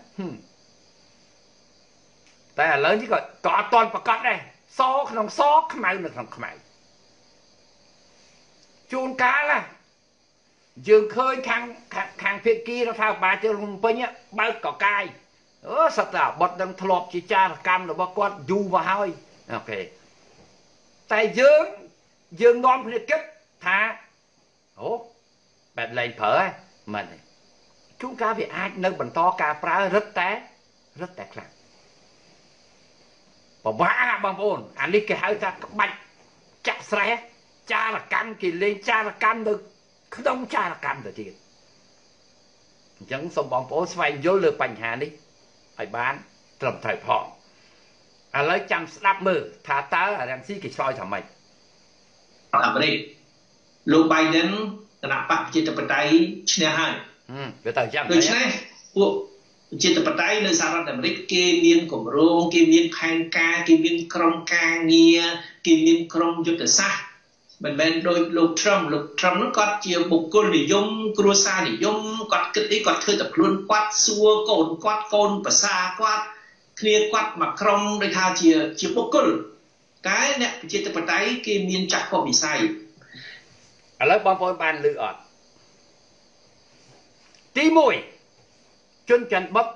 តែឥឡូវនេះក៏ក៏អត់តន់ប្រកាសដែរសក្នុងសខ្មៅនៅក្នុងខ្មៅជួនកាលណា យើងឃើញខាងខាងភៀកគីរដ្ឋាភិបាលជើងភ្នំពេញបើកកកាយអូសត្វតែបត់នឹងធ្លាប់ជាចារកម្មរបស់គាត់យូរមកហើយអូខេតែយើងយើងនាំគ្នាគិតថាអូបែបលែងប្រើហ៎មិនទេជួនកាលវាអាចនៅបន្តការប្រើរឹតតែរឹតតែខ្លាំងពិបាកបងប្អូនអានេះគេហៅថាក្បាច់ចាក់ស្រែចារកម្មគេលេងចារកម្មនៅ ក្នុងចារកម្មទៅទៀតអញ្ចឹងសូមបងប្អូនស្វែងយល់លើបញ្ហានេះឲ្យបានត្រឹមត្រូវផងឥឡូវចាំស្ដាប់មើលថាតើរាំងស៊ីគេឆ្លើយថាម៉េចអាមេរិកលោក Biden គណៈបកប្រជាធិបតេយ្យឈ្នះហើយវាទៅយ៉ាងដូច្នេះពួកប្រជាធិបតេយ្យនៅសហរដ្ឋអាមេរិកគេមានគម្រោងគេមានផែនការគេមានក្រុមការងារគេមានក្រុមយុទ្ធសាស្ត្រ មិនមែនដោយលោក Trump លោក Trump នោះគាត់ជាបុគ្គលនិយមគ្រួសារនិយមគាត់គិតអីគាត់ធ្វើតែខ្លួនគាត់សួរកូនគាត់កូនប្រសាគាត់គ្នាគាត់មកក្រុមដូចថាជាជាបុគ្គលតែអ្នកប្រជាធិបតេយ្យគេមានចាស់ពវិស័យឥឡូវបងប្អូនបានឮអត់ទី1ជនច័ន្ទបុក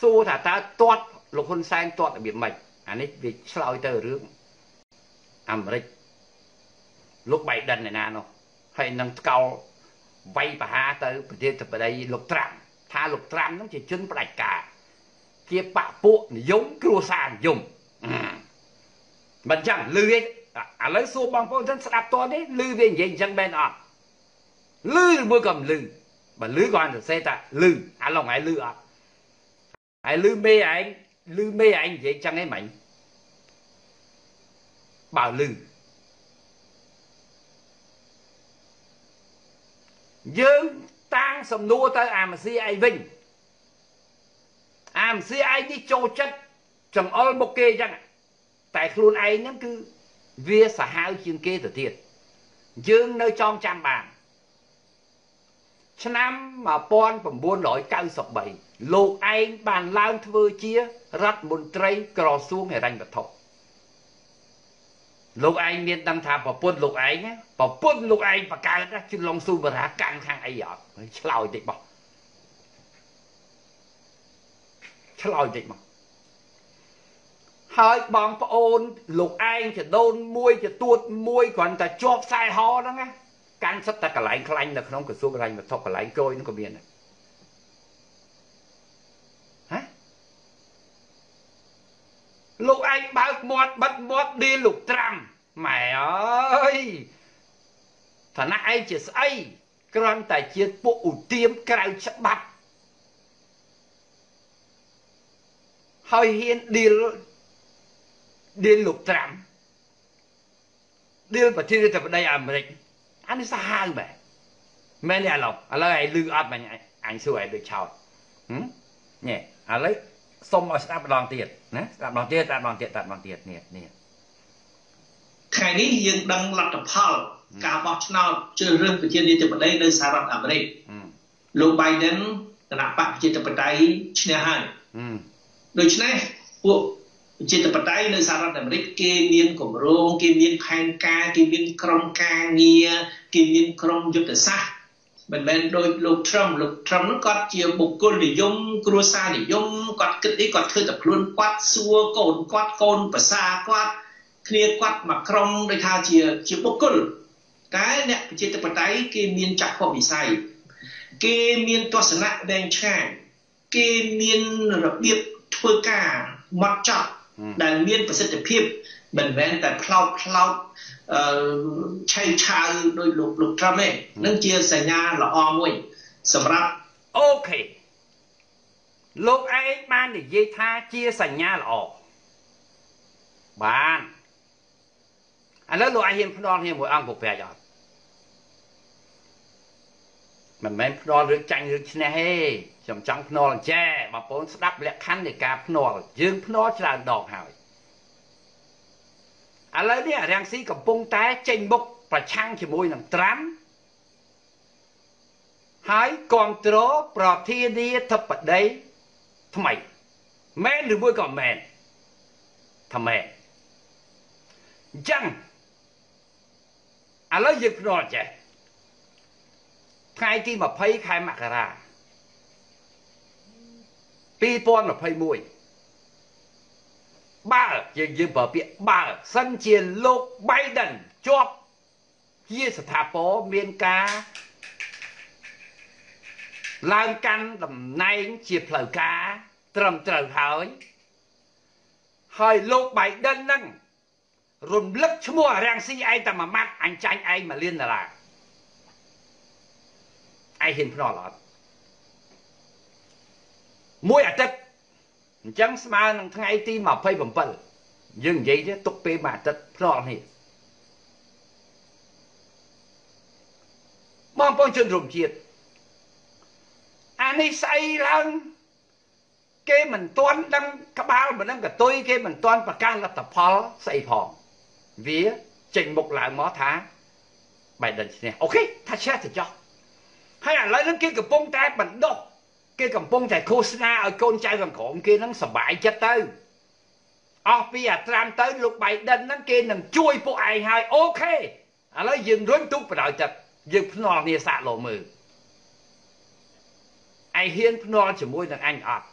សួរថាតើទាត់លោកហ៊ុនសែនទាត់របៀបម៉េចអានេះវាឆ្លើយទៅរឿងអាមេរិក លោកបៃដិនឯណានោះហើយនឹងស្កោវាយបហាទៅប្រធានាធិបតីលោកត្រាំថាលោកត្រាំនឹងជាជនផ្ដាច់ការជាបពពួកនិយមគ្រួសារនិយមមិនចឹងលឺឯងឥឡូវសួរបងប្អូនចឹងស្ដាប់តនេះលឺវានិយាយអញ្ចឹងមែនអត់លឺឬមួយក៏មិនលឺបើលឺគាត់សរសេរថាលឺអាឡងឯងលឺអត់ហើយលឺមេឯងលឺមេឯងនិយាយចឹងឯងមិញបើលឺ យើងតាំងសំណួរទៅអាមស៊ីឯងវិញអាមស៊ីឯងនេះចូលចិត្តចង្អុលមុខគេអញ្ចឹងតែខ្លួនឯងហ្នឹងគឺវាសាហាវជាងគេទៅទៀតយើងនៅចងចាំបានឆ្នាំ1993លោកឯងបានឡើងធ្វើជារដ្ឋមន្ត្រីក្រសួងហិរញ្ញវត្ថុ លោកឯងមានដឹងថាប្រពន្ធលោកឯងប្រពន្ធលោកឯងបកើតជលងស៊ូបរាកាន់ខាងអីអត់ឆ្លោយតិចបោះឆ្លោយតិចមកហើយបងប្អូនលោកឯងចដូនមួយចទួតមួយគ្រាន់តែជាប់ខ្សែហហ្នឹងណាកាន់សិតតែកន្លែងខ្លាញ់នៅក្នុងក្រសួងរញ្ញវត្ថុកន្លែងក្រួយហ្នឹងក៏មានដែរ លោកឯងបើកមាត់បិទមាត់ឌីលោកត្រាំម៉ែអើយឋានៈឯងជាស្អីគ្រាន់តែជាពួកឧទាមក្រៅច្បាប់ហើយហ៊ានឌីលឌីលលោកត្រាំឌីលប្រធានាធិបតីអាមេរិកអានេះសាហាវបែមែនទេឥឡូវឥឡូវឯងលឺអត់មែនអញសួរឯងដូចឆោតហឹមញ៉ែឥឡូវ សុំឲ្យស្ដាប់ម្ដងទៀតណាស្ដាប់ម្ដងទៀតស្ដាប់ម្ដងទៀតស្ដាប់ម្ដងទៀតនេះនេះថ្ងៃនេះយើងដឹងលទ្ធផល ការបោះឆ្នោតជ្រើសរើសប្រជានាយកបតីនៅសហរដ្ឋអាមេរិកលោក Biden គណៈបកប្រជាធិបតេយ្យឈ្នះហើយដូច្នេះពួកប្រជាធិបតេយ្យនៅសហរដ្ឋអាមេរិកគេមានគម្រោងគេមានផែនការគេមានក្រុមការងារគេមានក្រុមយុទ្ធសាស្ត្រ មិនមែនដូចលោក Trump លោក Trump ហ្នឹងគាត់ជាបុគ្គលនិយមគ្រួសារនិយមគាត់គិតអីគាត់ធ្វើតែខ្លួនគាត់សួរកូនគាត់កូនប្រសាគាត់គ្នាគាត់មកក្រុមដូចថាជាជាបុគ្គលតែអ្នកប្រជាធិបតេយ្យគេមានចក្ខុវិស័យគេមានទស្សនៈវែងឆ្ងាយគេមានរបៀបធ្វើការម៉ត់ចត់ដែលមានប្រសិទ្ធភាពមិនមែនតែផ្លោកផ្លោកអឺ ឆៃឆាវដោយលោកលោកត្រាំទេនឹងជាសញ្ញាល្អមួយសម្រាប់អូខេលោកឯងបាននិយាយថាជាសញ្ញាល្អបានឥឡូវលោកឯងហ៊ានផ្ដល់គ្នាមួយអង្គពុកប្រាច់អត់មិនមែនផ្ដល់រឿងចាញ់រឿងឈ្នះទេខ្ញុំចង់ភ្នាល់អញ្ចែបងប្អូនស្ដាប់លក្ខខណ្ឌនៃការភ្នាល់យើងភ្នាល់ច្រើនដងហើយ ឥឡូវនេះរាំងស៊ីកំពុងតែចេញមុខប្រឆាំងជាមួយនឹងត្រាំហើយគ្រប់គ្រងប្រធានាធិបតីថ្មីមែនឬមួយក៏មែនថាមែនអញ្ចឹងឥឡូវយើងភ្នាល់ចេះថ្ងៃទី20ខែមករា2021 បើយើងយើងប្រើពាក្យបើសិនជាលោក Biden ជាប់ជាស្ថាពរមានការឡើងកាន់តំណែងជាផ្លូវការ ត្រឹមត្រូវហើយហើយលោក Biden ហ្នឹងរំលឹកឈ្មោះរាំងស៊ីឯងតែមួយម៉ាត់អញចាញ់ឯងមួយលានដុល្លារឯងហ៊ានភ្នាល់អត់មួយអាទិត្យ អញ្ចឹងស្មើនឹងថ្ងៃទី27យើងនិយាយទេទុកពេលមួយអាទិត្យភ្នាល់នេះបងប្អូនជនរួមជាតិអានេះស្អីឡើងគេមិនទាន់ដឹងក្បាលមិនដឹងកតុយគេមិនទាន់ប្រកាសលទ្ធផលស្អីផងវាចេញមុខឡើងមកថាបៃដិនឈ្នះអូខេថាឈ្នះទៅចោះហើយឥឡូវនេះគេកំពុងតែបណ្ដុះ គេកំពុងតែឃោសនាឲ្យកូនចៅខាងក្រោមគេហ្នឹងសប្បាយចិត្តទៅអស់ពីអាត្រាំទៅលោកបៃដិនហ្នឹងគេនឹងជួយពួកឯងហើយអូខេឥឡូវយើងរុញទូកបណ្ដោយទឹកយើងភ្នាល់គ្នាសាកលោមើលឯហ៊ានភ្នាល់ជាមួយនឹងអញអត់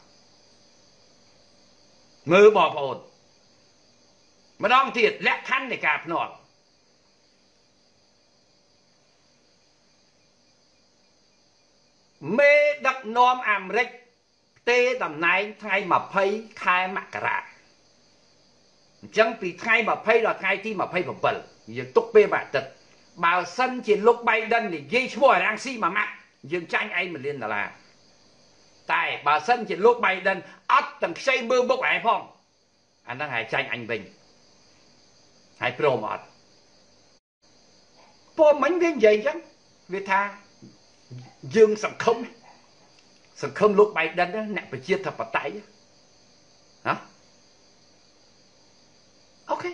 មើលបងប្អូនម្ដងទៀតលក្ខខណ្ឌនៃការភ្នាល់មេដឹក នាំអាមេរិកទេតំណែងថ្ងៃ20ខែមករាអញ្ចឹងពីថ្ងៃ20ដល់ថ្ងៃទី27យើងទុកពេលមួយអាទិត្យបើសិនជាលោក Biden និយាយឈ្មោះរាំងស៊ីមួយម៉ាត់យើងចាញ់ឯង1លានដុល្លារតែបើសិនជាលោក Biden អត់ទាំងខ្ចីមើលមុខឯងផងអាហ្នឹងហើយចាញ់អញវិញហើយព្រមអត់ពលមិញវានិយាយអញ្ចឹងវាថាយើងសង្ឃឹម សង្ឃឹមលោក Biden អ្នកប្រជាធិបតេយ្យហ៎អូខេ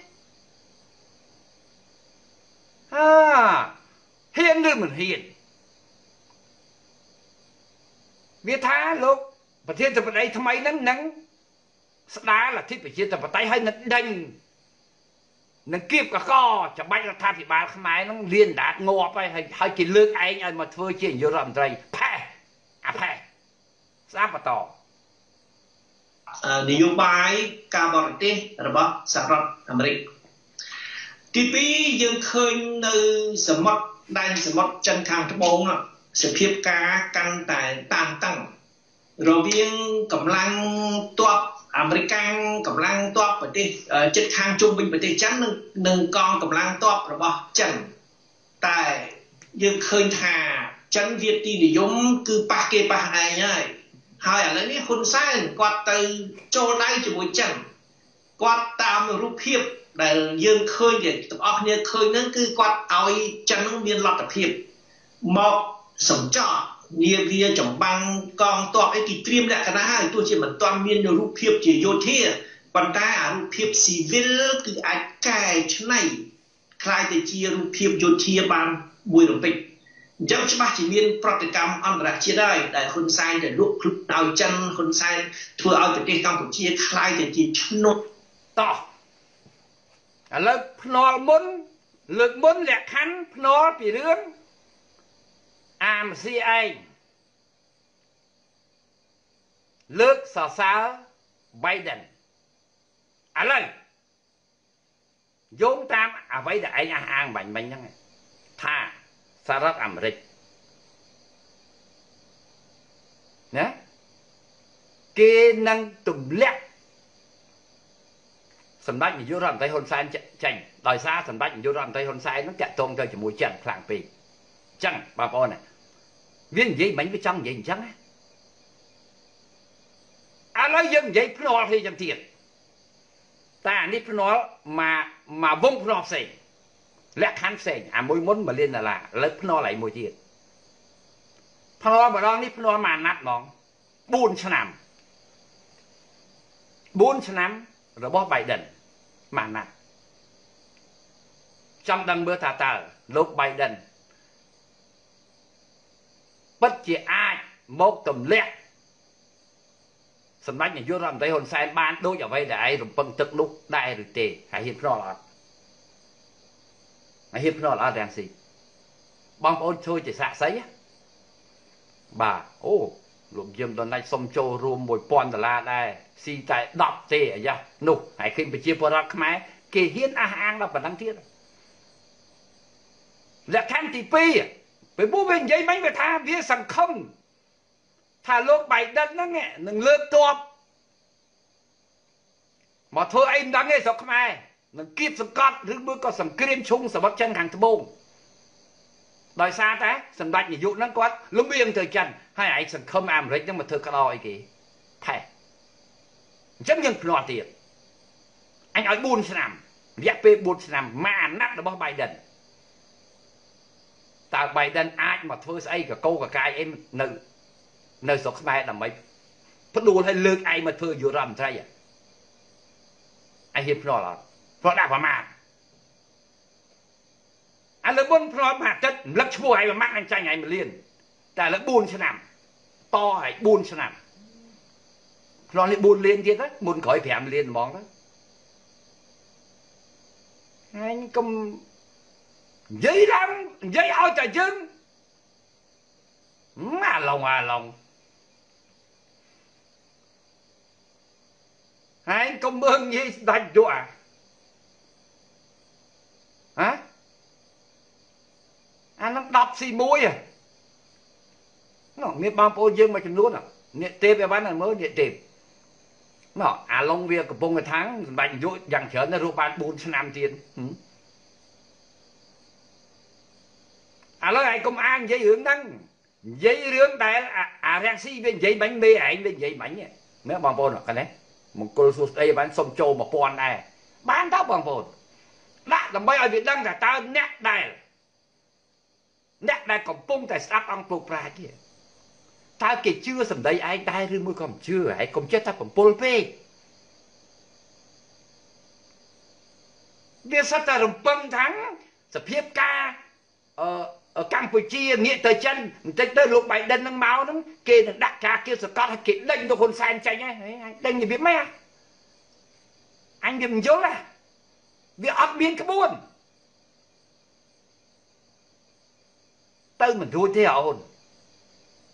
អើហ៊ានឬមិនហ៊ានវាថាលោកប្រធានធិបតីថ្មីហ្នឹងនឹងស្ដារលទ្ធិប្រជាធិបតេយ្យហើយនឹងដេញនឹងគៀបកកច្បាច់រដ្ឋាភិបាលខ្មែរហ្នឹងលៀនដាតងាប់ហើយហើយគេលើកឯងឲ្យមកធ្វើជានាយករដ្ឋមន្ត្រីផេះអាផេះ ស្ដាប់បន្តនយោបាយការបរទេសរបស់សហរដ្ឋអាមេរិកទី2យើងឃើញនៅសមុទ្រដែនសមុទ្រចិនខាងត្បូងសភាពការកាន់តែតានតឹងរវាងកម្លាំងទ័ពអាមេរិកកម្លាំងទ័ពប្រទេសជិតខាងជុំវិញប្រទេសចិននិងនិងកងកម្លាំងទ័ពរបស់ចិនតែយើងឃើញថាចិនវាទីនិយមគឺប៉ះគេប៉ះឯងហើយ ហើយឥឡូវនេះហ៊ុនសែនគាត់ទៅចូលដៃជាមួយចិនគាត់តាមរូបភាពដែលយើងឃើញទាំងអស់គ្នាឃើញហ្នឹងគឺគាត់ឲ្យចិននឹងមានលទ្ធភាពមកសំចោនាវាចម្បាំងកងទ័ពអីគេត្រៀមលក្ខណៈហើយទោះជាមិនទាន់មានរូបភាពជាយោធាប៉ុន្តែអារូបភាពស៊ីវិលគឺអាចកែច្នៃคล้ายទៅជារូបភាពយោធាបានមួយរំពេច អញ្ចឹងច្បាស់ជាមានប្រតិកម្មអន្តរជាតិហើយដែលហ៊ុនសែនទៅលក់ខ្លួនដោយចិនហ៊ុនសែនធ្វើឲ្យប្រទេសកម្ពុជាខ្លាយទៅជាឈ្នត់តោះឥឡូវភ្នាល់មុន លើកមុនលក្ខខណ្ឌភ្នាល់ពីរឿងអាមស៊ីឯងលើកសរសើរ Biden ឥឡូវយោងតាមអ្វីដែលឯងអះអាងបាញ់មិញហ្នឹងថា សហរដ្ឋអាមេរិកណាគេនឹងទម្លាក់សម្ដេចនាយករដ្ឋមន្ត្រីហ៊ុនសែនចេញដោយសារសម្ដេចនាយករដ្ឋមន្ត្រីហ៊ុនសែននឹងតាក់ទងទៅជាមួយចិនខ្លាំងពេកអញ្ចឹងបងប្អូនណាវានិយាយមិញវាចង់និយាយអញ្ចឹងណាឥឡូវយើងនិយាយភ្នាល់គ្នាចឹងទៀតតែអានេះភ្នាល់មកមកវងភ្នាល់ផ្សេង លក្ខខណ្ឌផ្សេងអាមួយមុន1លានដុល្លារឥឡូវភ្នាល់ឯមួយទៀតភ្នាល់ម្ដងនេះភ្នាល់មួយអាណត្តិហ្មង4ឆ្នាំ4ឆ្នាំរបស់ Biden មួយអាណត្តិចង់ដឹងមើលថាតើលោក Biden ពិតជាអាចមកទម្លាក់សម្ដេចនាយករដ្ឋមន្ត្រីហ៊ុនសែនបានដូចអ្វីដែលឯងរំពឹងទឹកនោះដែរឬទេហើយហ៊ានភ្នាល់អត់ ហើយហ៊ានភ្នាល់អត់ទាំងស៊ីបងប្អូនជួយជាសាក់សីបាទអូលោកយឹមដណៃសុំចូលរួម1000ដុល្លារដែរស៊ីតែ10ទេអាយ៉ានោះហើយឃើញប្រជាពលរដ្ឋខ្មែរគេហ៊ានអះអាងដល់ប៉ុណ្ណឹងទៀតលក្ខខណ្ឌទី2ពេលពូវានិយាយមិញវាថាវាសង្ឃឹមថាលោកបៃដិនហ្នឹងនឹងលើកតបមកធ្វើអីមិនដឹងទេស្រុកខ្មែរ នឹងគៀបសង្កត់ឬមួយក៏សង្គ្រាមឈុងសមុទ្រចិនខាងត្បូងដោយសារតែសម្ដេចនាយកហ្នឹងគាត់លំៀងទៅចិនហើយឯងសង្ឃឹមអាមេរិកហ្នឹងមកធ្វើក្តោអីគេផែអញ្ចឹងយើងភ្នាល់ទៀតអញឲ្យ4ឆ្នាំរយៈពេល4ឆ្នាំមួយអាណត្តិរបស់ Biden តើ Biden អាចមកធ្វើស្អីកកោកកាយអីនៅនៅស្រុកខ្មែរដើម្បីផ្ដួលឲ្យលើកឯងមកធ្វើយុរដ្ឋមន្ត្រីឯងហ៊ានភ្នាល់អត់ ព្រោះដាក់ប្រមាថឥឡូវមុនភ្នាល់មួយអាទិត្យរំលឹកឈ្មោះឯងមួយម៉ាក់អញចាញ់ឯងមួយលានតែឥឡូវ4ឆ្នាំតឲ្យ4ឆ្នាំភ្នាល់នេះ4លានទៀតមុនក្រោយ5លានហ្មងទៅហើយកុំនិយាយឡើងនិយាយឲ្យតែយើងអាឡុងអាឡុងហើយកុំមើងងាយស្ដាច់យក់អា ហ៎អានឹង10ស៊ី1នោះមានបងប្អូនយើងមួយចំនួននេះទេពឯបានមើលនេះទេពនោះអាឡុងវាកំពុងតែថាងសម្បាច់យុយ៉ាងច្រើនរស់បាន4ឆ្នាំទៀតឥឡូវឯងកុំអាននិយាយរឿងហ្នឹងនិយាយរឿងដែលអារាំងស៊ីវានិយាយបាញ់មេឯងវានិយាយបាញ់មើលបងប្អូនកណេះមង្គលសួស្ដីបានសុំចូល1000ដែរបានតើបងប្អូន ដាក់ដើម្បីឲ្យវាដឹងថាតើអ្នកដែលអ្នកដែលកំពុងតែស្ដាប់អង្គពុកប្រាជ្ញតើគេជឿសម្ដីឯងដែរឬមួយក៏មិនជឿឯងកុំចេះតែបំពុលពេកវាសិតតែរំពឹងថាសភាពការអឺកម្ពុជាងាកទៅចិនបន្តិចទៅលោកបៃដិននឹងមកហ្នឹងគេនឹងដាក់ការគៀសកលឲ្យគេដេញទៅហ៊ុនសែនចេញហើយដេញរបៀបម៉េចអញវាមិនយល់ណា វាអត់មានក្បួនទៅមិនរួចទេអូន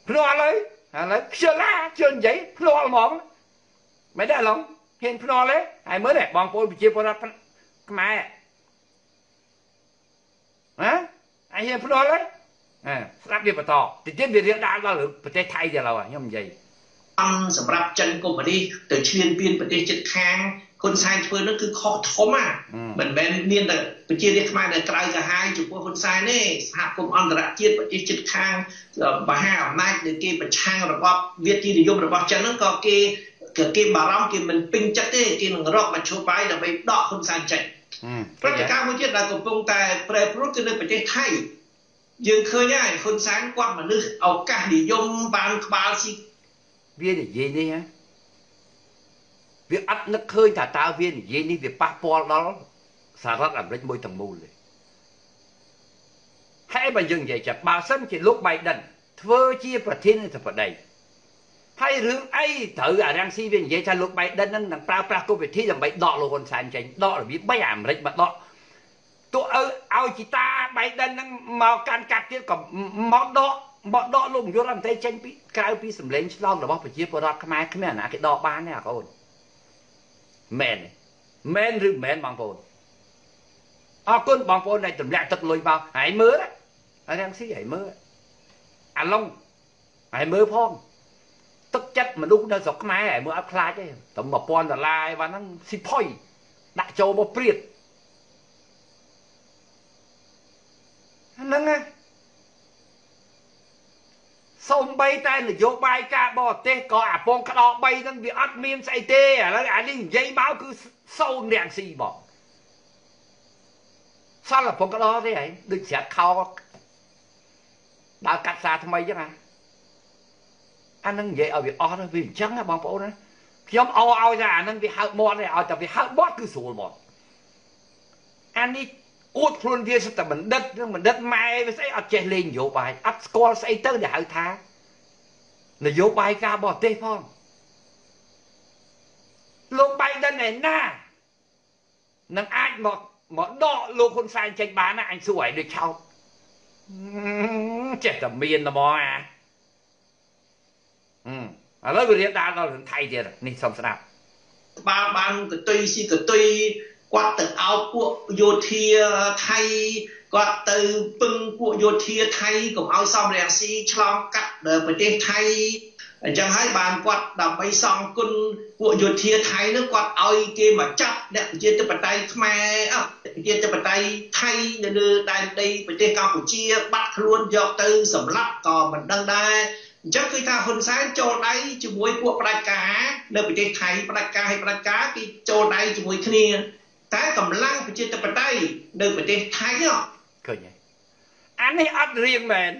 ភ្នាល់ហើយឥឡូវខ្ជិលណាខ្ជិលនិយាយភ្នាល់ហ្មងមិនដែរឡងហ៊ានភ្នាល់ទេហើយមើលទេបងប្អូនប្រជាពលរដ្ឋខ្មែរហ៎អញហ៊ានភ្នាល់ទេអើស្ដាប់វាបន្តតិចទៀតវារៀងដាល់ដល់ប្រទេសថៃទៀតឡើយខ្ញុំនិយាយអង្គសម្រាប់ចិនកុម្មុយនីសទៅឈ្លានពានប្រទេសជិតខាង ហ៊ុនសែនធ្វើនោះគឺខុសធំណាមិនមែនមានតែប្រជារាស្ត្រខ្មែរនៅក្រៅកាហាយចំពោះហ៊ុនសែនទេសហគមន៍អន្តរជាតិប្រទេសជិតខាងមហាអំណាចដែលគេប្រឆាំងរបបវិទ្យានិយមរបស់ចិនហ្នឹងក៏គេគេបារម្ភគេមិនពេញចិត្តទេគេនឹងរកមជ្ឈបាយដើម្បីដកហ៊ុនសែនចេញព្រឹត្តិការណ៍មួយទៀតដែលកំពុងតែប្រែប្រួលគឺនៅប្រទេសថៃយើងឃើញហើយហ៊ុនសែនគាត់មនុស្សឱកាសនិយមបានក្បាលស៊ីវានិយាយនេះហ៎ វាអត់នឹកឃើញថាតើវានិយាយនេះវាប៉ះពាល់ដល់សហរដ្ឋអាមេរិកមួយទាំងមូលទេហើយបើយើងនិយាយចាបើសិនជាលោក Biden ធ្វើជាប្រធានាធិបតីហើយរឿងអីត្រូវអារាំងស៊ីវានិយាយថាលោក Biden នឹងនឹងប្រើប្រាស់គោលវិធីដើម្បីដកលោកហ៊ុនសែនចេញដករបៀបបីអាមេរិកមកដកទោះឲ្យឲ្យជីតា Biden នឹងមកកាន់កាត់ទៀតក៏មកដកមកដកលោកនាយករដ្ឋមន្ត្រីចេញពីក្រៅពីសម្លេងឆ្លងរបស់ប្រជាពលរដ្ឋខ្មែរគ្មានអាណាគេដកបានទេអាកូន មែនមែនឬមែនបងប្អូនអរគុណបងប្អូនដែលទម្លាក់ទឹកលុយមកហើយមើលហើយរាំងស៊ីហើយមើលអាឡុងហើយមើលផងទឹកចិត្តមនុស្សនៅស្រុកខ្មែរហើយមើលអត់ខ្លាចទេតែ1000ដុល្លារឯវ៉ាហ្នឹងស៊ីផុយដាក់ចូលមកព្រៀតហ្នឹងណា សូម្បីតែនយោបាយការបរទេសក៏អាពងក្តោ3ហ្នឹងវាអត់មានស្អីទេឥឡូវអានេះនិយាយមកគឺសូនរាំងស៊ីបងសល់អាពងក្តោទេហីដូចស្រាត់ខោដើរកាត់សាថ្មីចឹងណាអានឹងនិយាយឲ្យវាអស់ទៅវាអញ្ចឹងណាបងប្អូនណាខ្ញុំអោឲ្យថាអានឹងវាហើបមាត់ទេឲ្យតែវាហើបមាត់គឺស្រួលមកអានេះ អួតខ្លួនវាសិតតែបណ្ឌិតនឹងបណ្ឌិតម៉ែវាស្អីអត់ចេះលេងនយោបាយអត់ស្គាល់ស្អីទៅដែលហៅថានយោបាយការបរទេសផងលោកបៃដិនឯណានឹងអាចមកមកដកលោកហ៊ុនសែនចេញបានណាអញសួរឲ្យដូចឆោតចេះតែមានតែមកអាឥឡូវវារៀនដាល់ដល់រឿងថៃទៀតនេះសុំស្ដាប់ បានបានកតុយស៊ីកតុយ គាត់ទៅអោបពួកយោធាថៃគាត់ទៅពឹងពួកយោធាថៃកុំឲ្យសំរងស៊ីឆ្លងកាត់ប្រទេសថៃអញ្ចឹងហើយបានគាត់ដើម្បីសងគុណពួកយោធាថៃនោះគាត់ឲ្យគេមកចាប់អ្នកប្រជាធិបតេយ្យខ្មែរអប្រជាធិបតេយ្យថៃនៅលើដែនដីប្រទេសកម្ពុជា បាត់ខ្លួនយកទៅសម្លាប់ក៏មិនដឹងដែរអញ្ចឹងគឺថាហ៊ុនសែនចូលដៃជាមួយពួកផ្ដាច់ការនៅប្រទេសថៃផ្ដាច់ការហើយផ្ដាច់ការគេចូលដៃជាមួយគ្នា តែកម្លាំងប្រជាធិបតេយ្យនៅប្រទេសថៃហ៎ឃើញហើយអានេះអត់រៀងមែន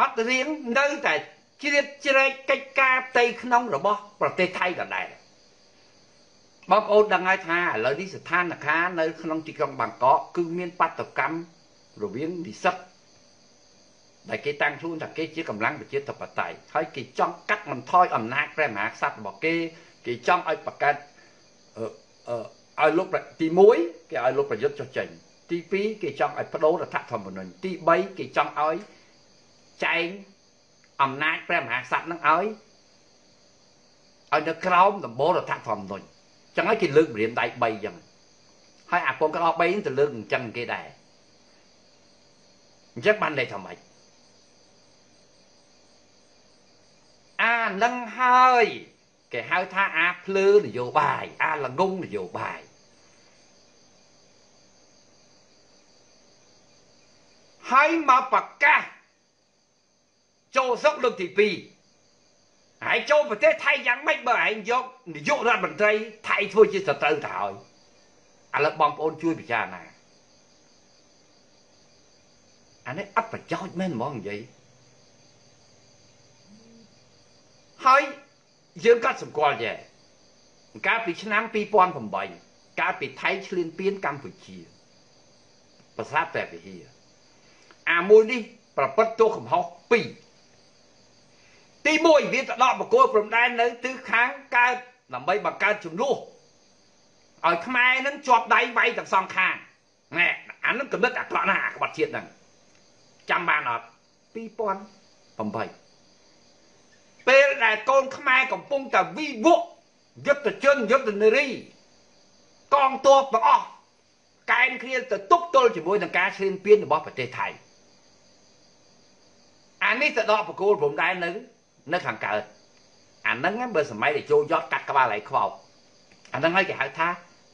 អត់រៀងនៅតែជ្រៀតជ្រែកកិច្ចការផ្ទៃក្នុងរបស់ប្រទេសថៃដដែលបងប្អូនដឹងហើយថាឥឡូវនេះស្ថានភាពនៅក្នុងទីក្រុងបាងកកគឺមានបាតុកម្មរវាងនិស្សិតដែលគេតាំងខ្លួនថាគេជាកម្លាំងប្រជាធិបតេយ្យហើយគេចង់កាត់បន្ថយអំណាចព្រះមហាក្សត្ររបស់គេគេចង់ឲ្យបង្កើតអឺ ឲ្យលោកទី1គេឲ្យលោកប្រយុទ្ធចុះចេញទី2គេចង់ឲ្យបដូររដ្ឋធម្មនុញ្ញទី3គេចង់ឲ្យចែងអំណាចព្រះមហាក្សត្រនឹងឲ្យឲ្យនៅក្រោមដំបូលរដ្ឋធម្មនុញ្ញចឹងហើយគេលើកម្រាមដៃ3ចឹងហើយអាពងក្តោប3ហ្នឹងទៅលើកអញ្ចឹងគេដែរអញ្ចឹងបានន័យថាម៉េចអានឹងហើយ គេហៅថាអាភ្លើនយោបាយអាល្ងងនយោបាយហើយមកប្រកាសចូលសុកលើកទី2ហើយចូលប្រទេសថៃយ៉ាងម៉េចបើឯងយកនាយករដ្ឋមន្ត្រីថៃធ្វើជាសត្រូវទៅហើយឥឡូវបងប្អូនជួយពិចារណាអានេះអត់ប្រយោជន៍មែនហ្មងនិយាយហើយ យើងក៏សម្គាល់ដែរកាលពីឆ្នាំ2008កាលពីថៃឈ្លានពានកម្ពុជាប្រាសាទព្រះវិហារអាមួយនេះប្រព្រឹត្តទោសកំហុស2ទី1វាទៅដកបកគោព្រំដែននៅទិសខាងកើតដើម្បីបង្កើតចំនួនឲ្យខ្មែរនឹងជាប់ដៃវាយទាំងសងខាងណែអានឹងកំណត់អាក្រក់ណាស់អាក្បត់ជាតិហ្នឹងចាំបានអត់2008ពេល ដែលកូនខ្មែរកំពុងតែវិវក់យុទ្ធជនយុទ្ធនារីកងទ័ពទាំងអស់កែនគ្នាទៅទប់ទល់ជាមួយនឹងការឈ្លានពានរបស់ប្រទេសថៃអានេះទៅដកបកគោលព្រំដែននៅនៅខាងកើតអាហ្នឹងបើសម័យដែលចូលយត់កាត់ក្បាលឲ្យខ្វោកអាហ្នឹងហើយគេហៅថា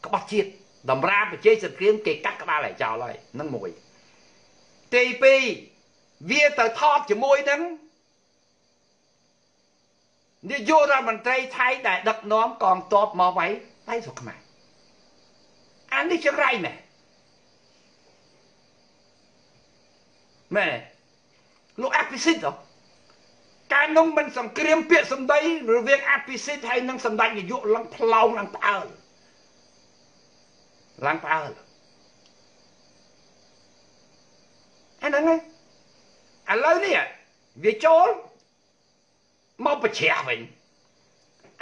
ក្បត់ជាតិតម្រាប្រជាសង្គ្រាមគេកាត់ក្បាលឲ្យចោលហើយហ្នឹងមួយទី2វាទៅថតជាមួយនឹង នាយករដ្ឋមន្ត្រីថៃដែលដឹកនាំកងទ័ពមកໄວថៃស្រុកខ្មែរអានេះចង្រៃមែនមែនលោកអភិសិទ្ធការនំមិនសង្គ្រាមពាក្យសម្ដីរវាងអភិសិទ្ធហើយនឹងសម្ដេចនាយកឡើងផ្លោងឡើងផ្អើលឡើងផ្អើលអាហ្នឹងឥឡូវនេះវាចូល មកប្រជ្រះវិញ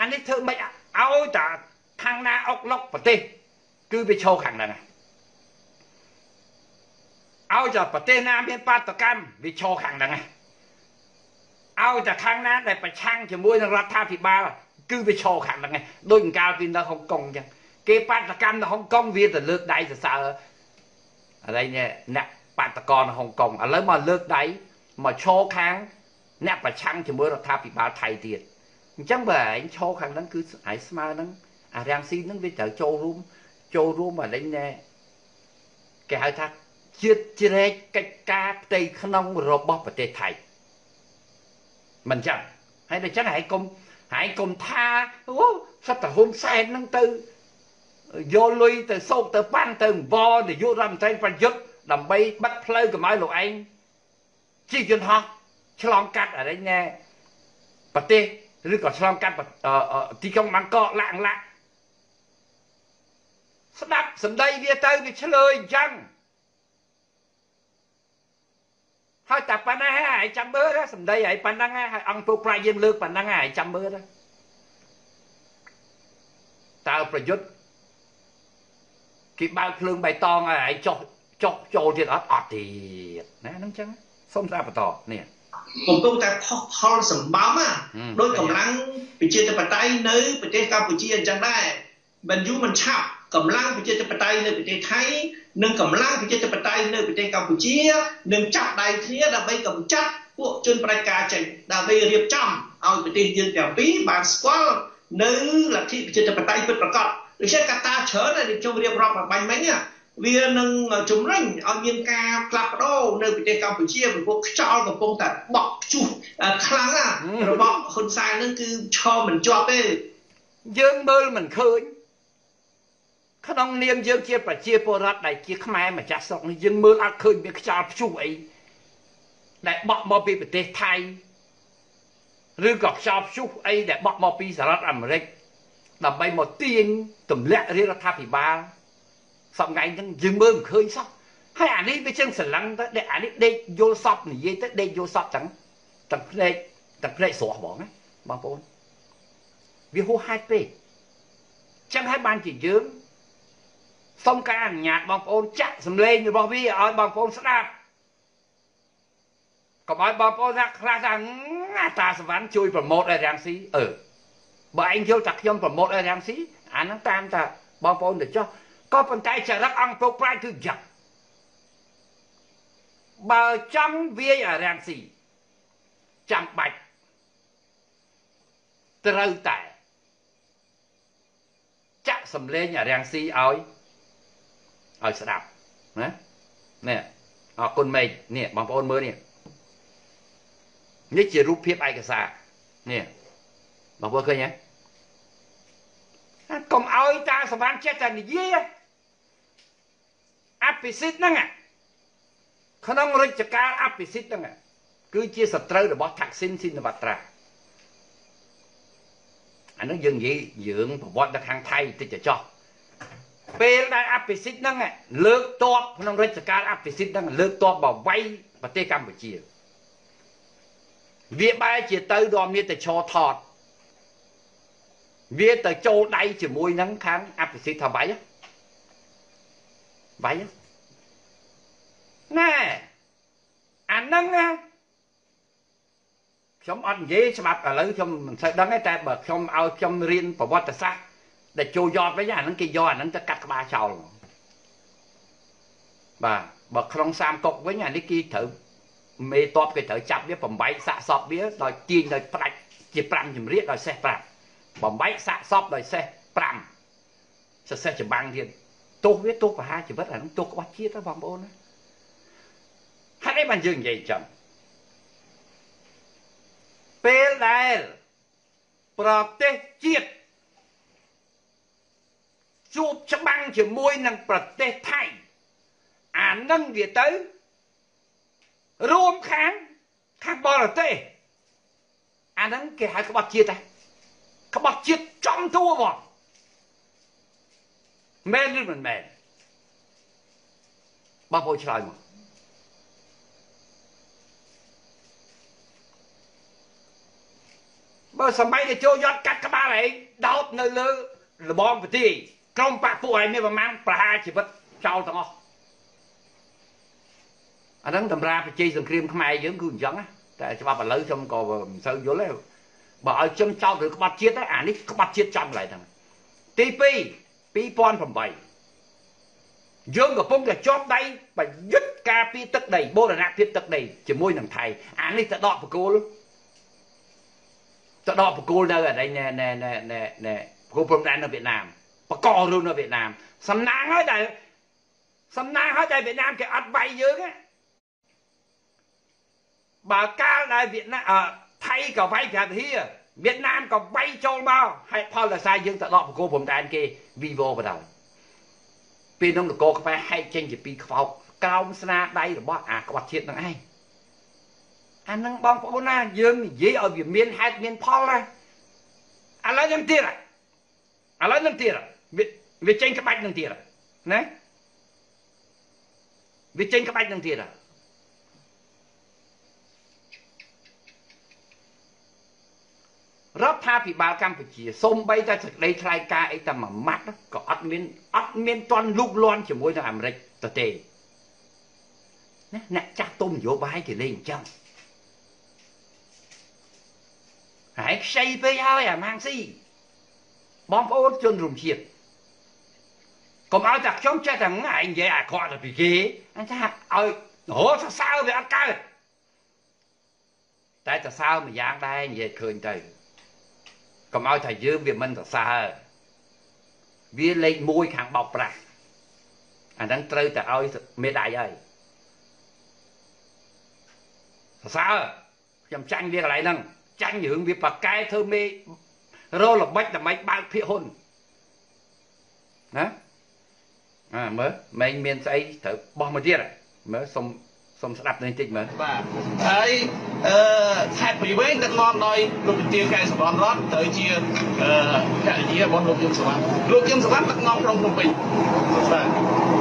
អានេះធ្វើមិនឲ្យតាខាងណាអុកឡុកប្រទេស គឺវាឈោខាងហ្នឹងឲ្យតែប្រទេសណាមានបាតកម្មវាឈោខាងហ្នឹងឲ្យតែខាងណាដែលប្រឆាំងជាមួយនឹងរដ្ឋាភិបាលគឺវាឈោខាងហ្នឹងដូចកាលពីនៅហុងកុងអញ្ចឹងគេបាតកម្មនៅហុងកុងវាទៅលើកដៃសរសើរអីនេះអ្នកបាតកោនៅហុងកុងឥឡូវមកលើកដៃមកឈោខាង អ្នកប្រឆាំងជាមួយរដ្ឋាភិបាលថៃទៀតអញ្ចឹងបើឯងឈរខាងហ្នឹងគឺឯងស្មើហ្នឹងអារាំងស៊ីហ្នឹងវាត្រូវចូលរួមចូលរួមអានេះណែគេហៅថាជាតិជ្រែកកិច្ចការផ្ទៃក្នុងរបស់ប្រទេសថៃមិនចឹងហើយដល់ចឹងហែងគុំហែងគុំថាអូសត្វតហ៊ុនសែនហ្នឹងទៅយកលុយទៅសោកទៅប៉ាន់ទៅអង្វរនាយករដ្ឋមន្ត្រីប្រយុទ្ធដើម្បីបិទផ្លូវកុំឲ្យលោកឯងជិះយន្តហោះ ឆ្លងកាត់អរិញណែប្រទេសឬក៏ឆ្លងកាត់ទីក្រុងបាងកកលាក់លាក់ស្ដាប់សម្ដីវាទៅវាឆ្លើយអញ្ចឹងហើយតែប៉ុណ្ណាហើយចាំមើលសម្ដីហើយប៉ុណ្ណឹងហើយអង្គពុកប្រាយយើងលើកប៉ុណ្ណឹងហើយចាំមើលតើប្រយុទ្ធគេបើកភ្លើងបៃតងហើយចុះចុះចូលទៀតអត់អត់ទៀតណាហ្នឹងចឹងសុំស្ដាប់បន្តនេះ កំពុងតែផុសផុលសម្បំដោយកម្លាំងប្រជាធិបតេយ្យនៅប្រទេសកម្ពុជាអញ្ចឹងដែរមិនយូរមិនឆាប់កម្លាំងប្រជាធិបតេយ្យនៅប្រទេសថៃនិងកម្លាំងប្រជាធិបតេយ្យនៅប្រទេសកម្ពុជានឹងចាប់ដៃគ្នាដើម្បីកម្ចាត់ពួកជនប្រជាការចេញដើម្បីរៀបចំឲ្យប្រទេសយើងទាំងពីរបានស្គាល់នៅលទ្ធិប្រជាធិបតេយ្យពិតប្រាកដដូច្នេះកត្តាច្រើនដែលខ្ញុំរៀបរាប់បាញ់មិញ វានឹងជំរុញឲ្យមានការផ្លាស់ប្ដូរនៅប្រទេសកម្ពុជាពីព្រោះខ្យល់កំពុងតែបក់ខ្ជុះខ្លាំងរបស់ហ៊ុនសែននឹងគឺឈរមិនជាប់ទេយើងមើលមិនឃើញក្នុងនាមយើងជាប្រជាពលរដ្ឋដែលជាខ្មែរម្ចាស់ស្រុកនេះយើងមើលអត់ឃើញមានខ្យល់ព្យុះអីដែលបក់មកពីប្រទេសថៃឬក៏ខ្យល់ព្យុះអីដែលបក់មកពីសហរដ្ឋអាមេរិកដើម្បីមកទាញទម្លាក់រាជរដ្ឋាភិបាល សប្ងៃហ្នឹងយើងមើលមិនឃើញសោះហើយអានេះវាចឹងស្រឡឹងទៅដេកអានេះដេកយល់សពនិយាយទៅដេកយល់សពទាំងទាំងភ្នែកទាំងភ្នែកស្រស់ហ្មងណាបងប្អូនវាហួសហេតុពេកចឹងហើយបានជាយើងសូមការអនុញ្ញាតបងប្អូនចាក់សម្លេងរបស់វាឲ្យបងប្អូនស្ដាប់កុំឲ្យបងប្អូនថាខ្លះថាតាសវណ្ណជួយប្រម៉ូតឲ្យរាំងស៊ីអឺបបើឯងយល់ថាខ្ញុំប្រមូលអីរាំងស៊ីអាហ្នឹងតាមតាបងប្អូនទៅចុះ ក៏ប៉ុន្តែចរិតអង្គពុកប្រាជ្ញគឺយ៉ាងបើចង់វាយអារាំងស៊ីចាំបាច់ត្រូវតែចាក់សំលេងអារាំងស៊ីឲ្យឲ្យស្ដាប់ណានេះអរគុណមេឃនេះបងប្អូនមើលនេះនេះជារូបភាពឯកសារនេះបងប្អូនឃើញទេកុំឲ្យតាសវណ្ណចេះតែនិយាយអ ភិសិទ្ធហ្នឹងក្នុងរាជការអភិសិទ្ធហ្នឹងគឺជាសត្រូវរបស់ថាក់ស៊ីនស៊ីនវត្រាអានោះយើងនិយាយយើងប្រវត្តិនៅខាងថៃតិចចោះពេលដែលអភិសិទ្ធហ្នឹងលើកតបក្នុងរាជការអភិសិទ្ធហ្នឹងលើកតបបវៃប្រទេសកម្ពុជាវាបែរជាទៅដល់មានតែឈរថតវាទៅចូលដៃជាមួយនឹងខាងអភិសិទ្ធថាវៃវៃ ណែអាហ្នឹងណាខ្ញុំអត់និយាយច្បាប់ឥឡូវខ្ញុំមិនសូវដឹងទេតែបើខ្ញុំឲ្យខ្ញុំរៀនប្រវត្តិសាស្ត្រដែលចូលយត់វិញអាហ្នឹងគេយកអាហ្នឹងទៅកាត់ក្បាលចោលបាទបើក្នុងសាមកុកវិញអានេះគេត្រូវមេតបគេត្រូវចាប់វាបំបែកសាកសពវាដោយទាញដោយផ្ដាច់ជា5ជំរាកដោយសេះ5បំបែកសាកសពដោយសេះ5សសេះចម្បាំងទៀតទោសវាទោសប្រហារជីវិតអានោះទោសក្បត់ជាតិបងប្អូនណា ហេតុអីបានយើងនិយាយចឹងពេលដែលប្រទេសជាតិជួបច្បាំងជាមួយនឹងប្រទេសថៃអានឹងវាទៅរួមខាងខាងបរទេសអាហ្នឹងគេហៅក្បត់ជាតិដែរក្បត់ជាតិចំតួបងមែនឬមិនមែនបងប្អូនឆ្លើយមក បើសម័យដែលចូលយត់កាត់ក្បាលឯងដោតនៅលើលបងប្រទីក្រុមបាក់ពួកឯងមានប្រមាណប្រហារជីវិតចោលទាំងអស់អាហ្នឹងតម្រាប្រជាសង្គ្រាមខ្មែរយើងគឺអញ្ចឹងតែច្បាប់ឥឡូវខ្ញុំក៏មិនសូវយល់ទេបើឲ្យខ្ញុំចោតឬក្បត់ជាតិទេអានេះក្បត់ជាតិចំកន្លែងហ្នឹងទី2 2008យើងកំពុងតែជាប់ដៃប្រយុទ្ធការពីទឹកដីបូរណភាពទឹកដីជាមួយនឹងថៃអានេះទៅដកបកគោល ទៅដកបកគោលនៅអានេះណែណែណែណែណែបកគោព្រំដែននៅវៀតណាមបកករឿងនៅវៀតណាមសំណាងហើយដែលសំណាងហើយដែលវៀតណាមគេអត់វាយយើងណាបើកាលដែលវៀតណាមថៃក៏វាយក្រាបហៀវៀតណាមក៏វាយចូលមកហេតុផលដោយសារយើងទៅដកបកគោព្រំដែនគេ vivo បដៅពេលនោះនគរខ្មែរហែកចេញជាពីរខ្វោកក្រោមស្នាដៃរបស់អាក្បត់ជាតិនឹងឯង អានឹងបងប្អូនណាយើងនិយាយឲ្យវាមានហេតុមានផលណាឥឡូវនឹងទៀតឥឡូវនឹងទៀតវាចេញក្បាច់នឹងទៀតណាវាចេញក្បាច់នឹងទៀតរដ្ឋាភិបាលកម្ពុជាសូម្បីតែសេចក្តីថ្លែងការណ៍អីតែមួយម៉ាត់ក៏អត់មានអត់មានតន់លូកលាន់ជាមួយនឹងអាមេរិកទៅទេណាអ្នកចាស់ទុំនយោបាយគេលេងអញ្ចឹង ហើយខ្ចីពេកហើយអាម៉ាំងស៊ីបងប្អូនជនរួមជាតិកុំឲ្យតែខ្ញុំចេះតែឯងនិយាយអាក្រក់ទៅពីគេអញ្ចឹងឲ្យរហូតសរសើរវាអត់កើតតែសរសើរមួយយ៉ាងដែរនិយាយឃើញទៅកុំឲ្យថាយើងវាមិនសរសើរវាលេខ1ខាងបោកប្រាស់អាហ្នឹងត្រូវតែឲ្យមេដៃហើយសរសើរខ្ញុំចាញ់វាកន្លែងហ្នឹង ចាញ់រឿងវាប៉កែធ្វើមេរោល្បិចដើម្បីបើកភាគហ៊ុនណាអើមើលម៉េងមានស្អីត្រូវបោះមកទៀតមើលសុំ សូមស្ដាប់នេះតិចមើលបាទហើយអឺខេត្តព្រៃវែងដឹកនាំដោយលោកជំទាវកែសម្បត្តិរដ្ឋទៅជាអឺភរិយារបស់លោកយឹមសវណ្ណលោកយឹមសវណ្ណដឹកនាំក្រុងភ្នំពេញបាទ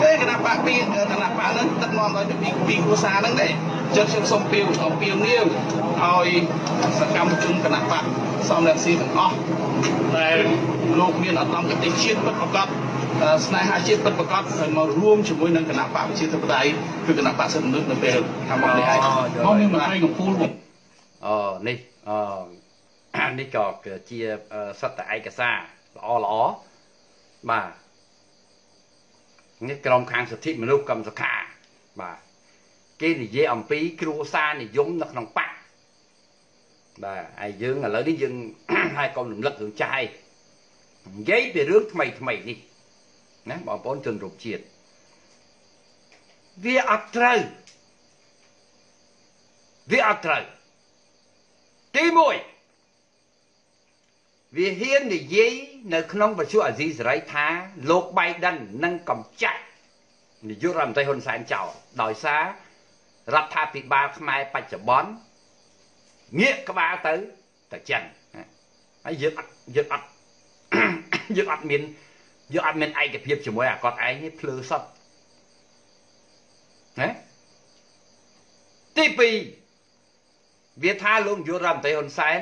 ទេគណៈបកពីគណៈបកហ្នឹងដឹកនាំដោយពីពីគ្រួសារហ្នឹងដែរចឹងខ្ញុំសូមពីវអំពីនាវឲ្យសកម្មជនគណៈបកសំរងស៊ីទាំងអស់ដែលលោកមានអត្តមគតិជាតិពិតប្រាកដ ស្នេហាជាតិពិតប្រាកដហើយមករួមជាមួយនឹងគណៈបកប្រជាធិបតេយ្យគឺគណៈបកសិទ្ធិមនុស្សនៅពេលខាងមុខនេះឯងមកមានមន្ត្រីកំពូលអូនេះអនេះក៏ជាសត្វតែឯកសារល្អល្អបាទនេះក្រុមខាងសិទ្ធិមនុស្សកម្មសខាបាទគេនិយាយអំពីគ្រួសារនិយមនៅក្នុងបកបាទហើយយើងឥឡូវនេះយើងហើយកុំរំលឹករឿងចាយនិយាយពីរឿងថ្មីថ្មីនេះ ណាបងប្អូនជនរួមជាតិវាអត់ត្រូវវាអត់ត្រូវទី1វាហ៊ាននិយាយនៅក្នុងបច្ចុប្បន្នអាស៊ីសេរីថាលោកបៃដិននឹងកំចាត់នាយករដ្ឋមន្ត្រីហ៊ុនសែនចោលដោយសាររដ្ឋាភិបាលខ្មែរបច្ចុប្បន្នងាកក្បាលទៅទៅចិនហើយយើងអត់យើងអត់យើងអត់មាន យើងអត់មានឯកភាពជាមួយអាគាត់ឯងនេះភ្លឺសុទ្ធណាទី2វាថាលោកយុរដ្ឋមន្ត្រីហ៊ុនសែន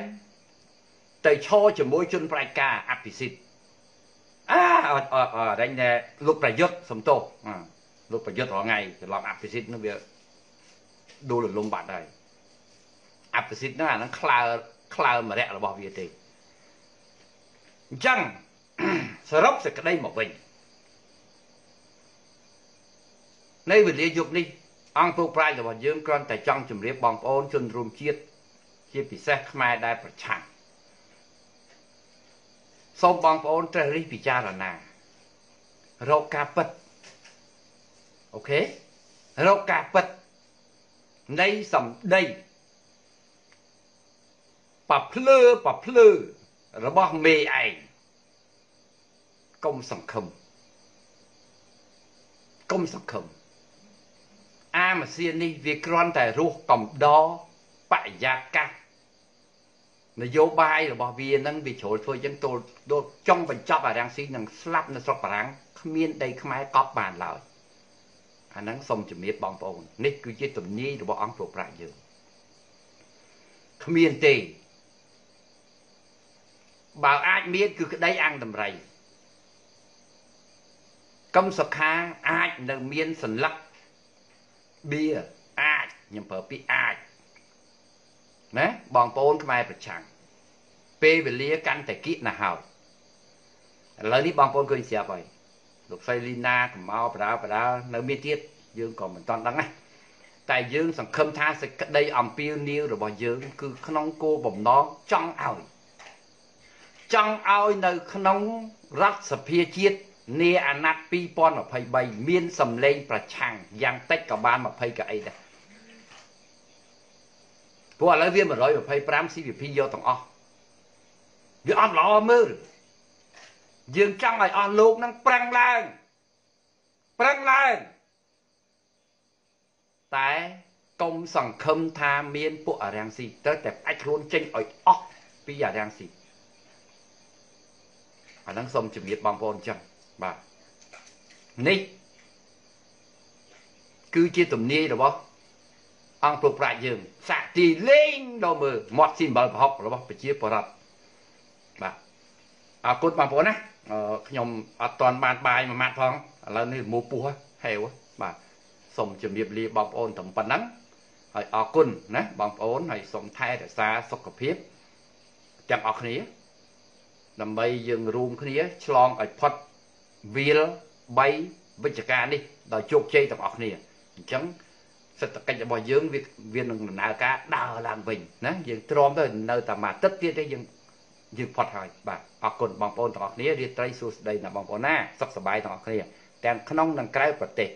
ទៅឈរជាមួយជនប្រតិការអភិសិទ្ធអាអត់អត់រែងលោកប្រយុទ្ធសំទោសលោកប្រយុទ្ធរងថ្ងៃច្រឡំអភិសិទ្ធនោះវាដួលរលំបាត់ហើយអភិសិទ្ធហ្នឹងអាហ្នឹងក្លើក្លើមរៈរបស់វាទេអញ្ចឹង សរុបសេចក្តីមកវិញនៅវេលាយប់នេះអង្គពុកប្រាជ្ញរបស់យើងគ្រាន់តែចង់ជម្រាបបងប្អូនជនរួមជាតិជាពិសេសខ្មែរដែលប្រឆាំងសូមបងប្អូនត្រិះរិះពិចារណារកការពិតអូខេរកការពិតនៃសម្ដីប៉ភ្លឺប៉ភ្លឺរបស់មេឯង កុំសង្ឃឹមកុំសង្ឃឹមអាម៉ាស៊ីននេះវាគ្រាន់តែរស់កំដរបរិយាកាសនយោបាយរបស់វានឹងវាជ្រុលធ្វើចឹងទល់ដល់ចង់បញ្ចប់អារាំងស៊ីនឹងស្លាប់នៅស្រុកបារាំងគ្មានដីខ្មែរកប់បានឡើយអាហ្នឹងសូមជំរាបបងប្អូននេះគឺជាទំនាយរបស់អង្គប្រប្រាក់យើងគ្មានទេបើអាចមានគឺក្តីអង្គតម្រៃ កឹមសុខាអាចនៅមានសន្លឹកបៀអាចខ្ញុំប្រើពាក្យអាចណាបងប្អូនខ្មែរប្រឆាំងពេលវេលាកាន់តែគៀកណាស់ហើយឥឡូវនេះបងប្អូនឃើញស្រាប់ហើយលោកស្រីលីណាកំអោបដាបដានៅមានទៀតយើងក៏មិនទាន់ដឹងណាតែយើងសង្ឃឹមថាសេចក្តីអំពាវនាវរបស់យើង គឺក្នុងគោលបំណងចង់ឲ្យចង់ឲ្យនៅក្នុងរដ្ឋសភាជាតិ នាអាណត្តិ2023មានសម្លេងប្រឆាំងយ៉ាងតិចក៏បាន20កៅអីដែរព្រោះឥឡូវវា125 CVP យកទាំងអស់វាអត់ល្អមើលយើងចង់ឲ្យអស់លោកនឹងប្រឹងឡើងប្រឹងឡើងតែកុំសង្ឃឹមថាមានពួកអរាំងស៊ីត្រូវតែផ្ដាច់ខ្លួនចេញឲ្យអស់ពីអរាំងស៊ីអាហ្នឹងសូមជំរាបបងប្អូនអញ្ចឹង បាទនេះគឺជាទំនាយរបស់អង្គប្រប្រាជ្ញយើងសាក់ទីលេងដល់មើលមាត់ស៊ីអំបិលប្រហុករបស់ប្រជាពលរដ្ឋបាទអរគុណបងប្អូនណាខ្ញុំអត់ទាន់បានបាយមួយម៉ាត់ផងឥឡូវនេះមូពោះហេវបាទសូមជម្រាបលាបងប្អូនត្រឹមប៉ុណ្ណឹងហើយអរគុណណាបងប្អូនហើយសូមថែរក្សាសុខភាពទាំងអស់គ្នា ដើម្បីយើងរួមគ្នាឆ្លងឲ្យផុត វាល3វិជ្ជការនេះដោយជោគជ័យទាំងអស់គ្នាអញ្ចឹងសេដ្ឋកិច្ចរបស់យើងវាវានឹងដំណើរការដើរឡើងវិញណាយើងទ្រាំទៅនៅតែមួយអាទិត្យទៀតទេយើងយើងផុតហើយបាទអរគុណបងប្អូនទាំងអស់គ្នារាត្រីសួស្តីណាបងប្អូនណាសុខសប្បាយទាំងអស់គ្នាទាំងក្នុងនិងក្រៅប្រទេស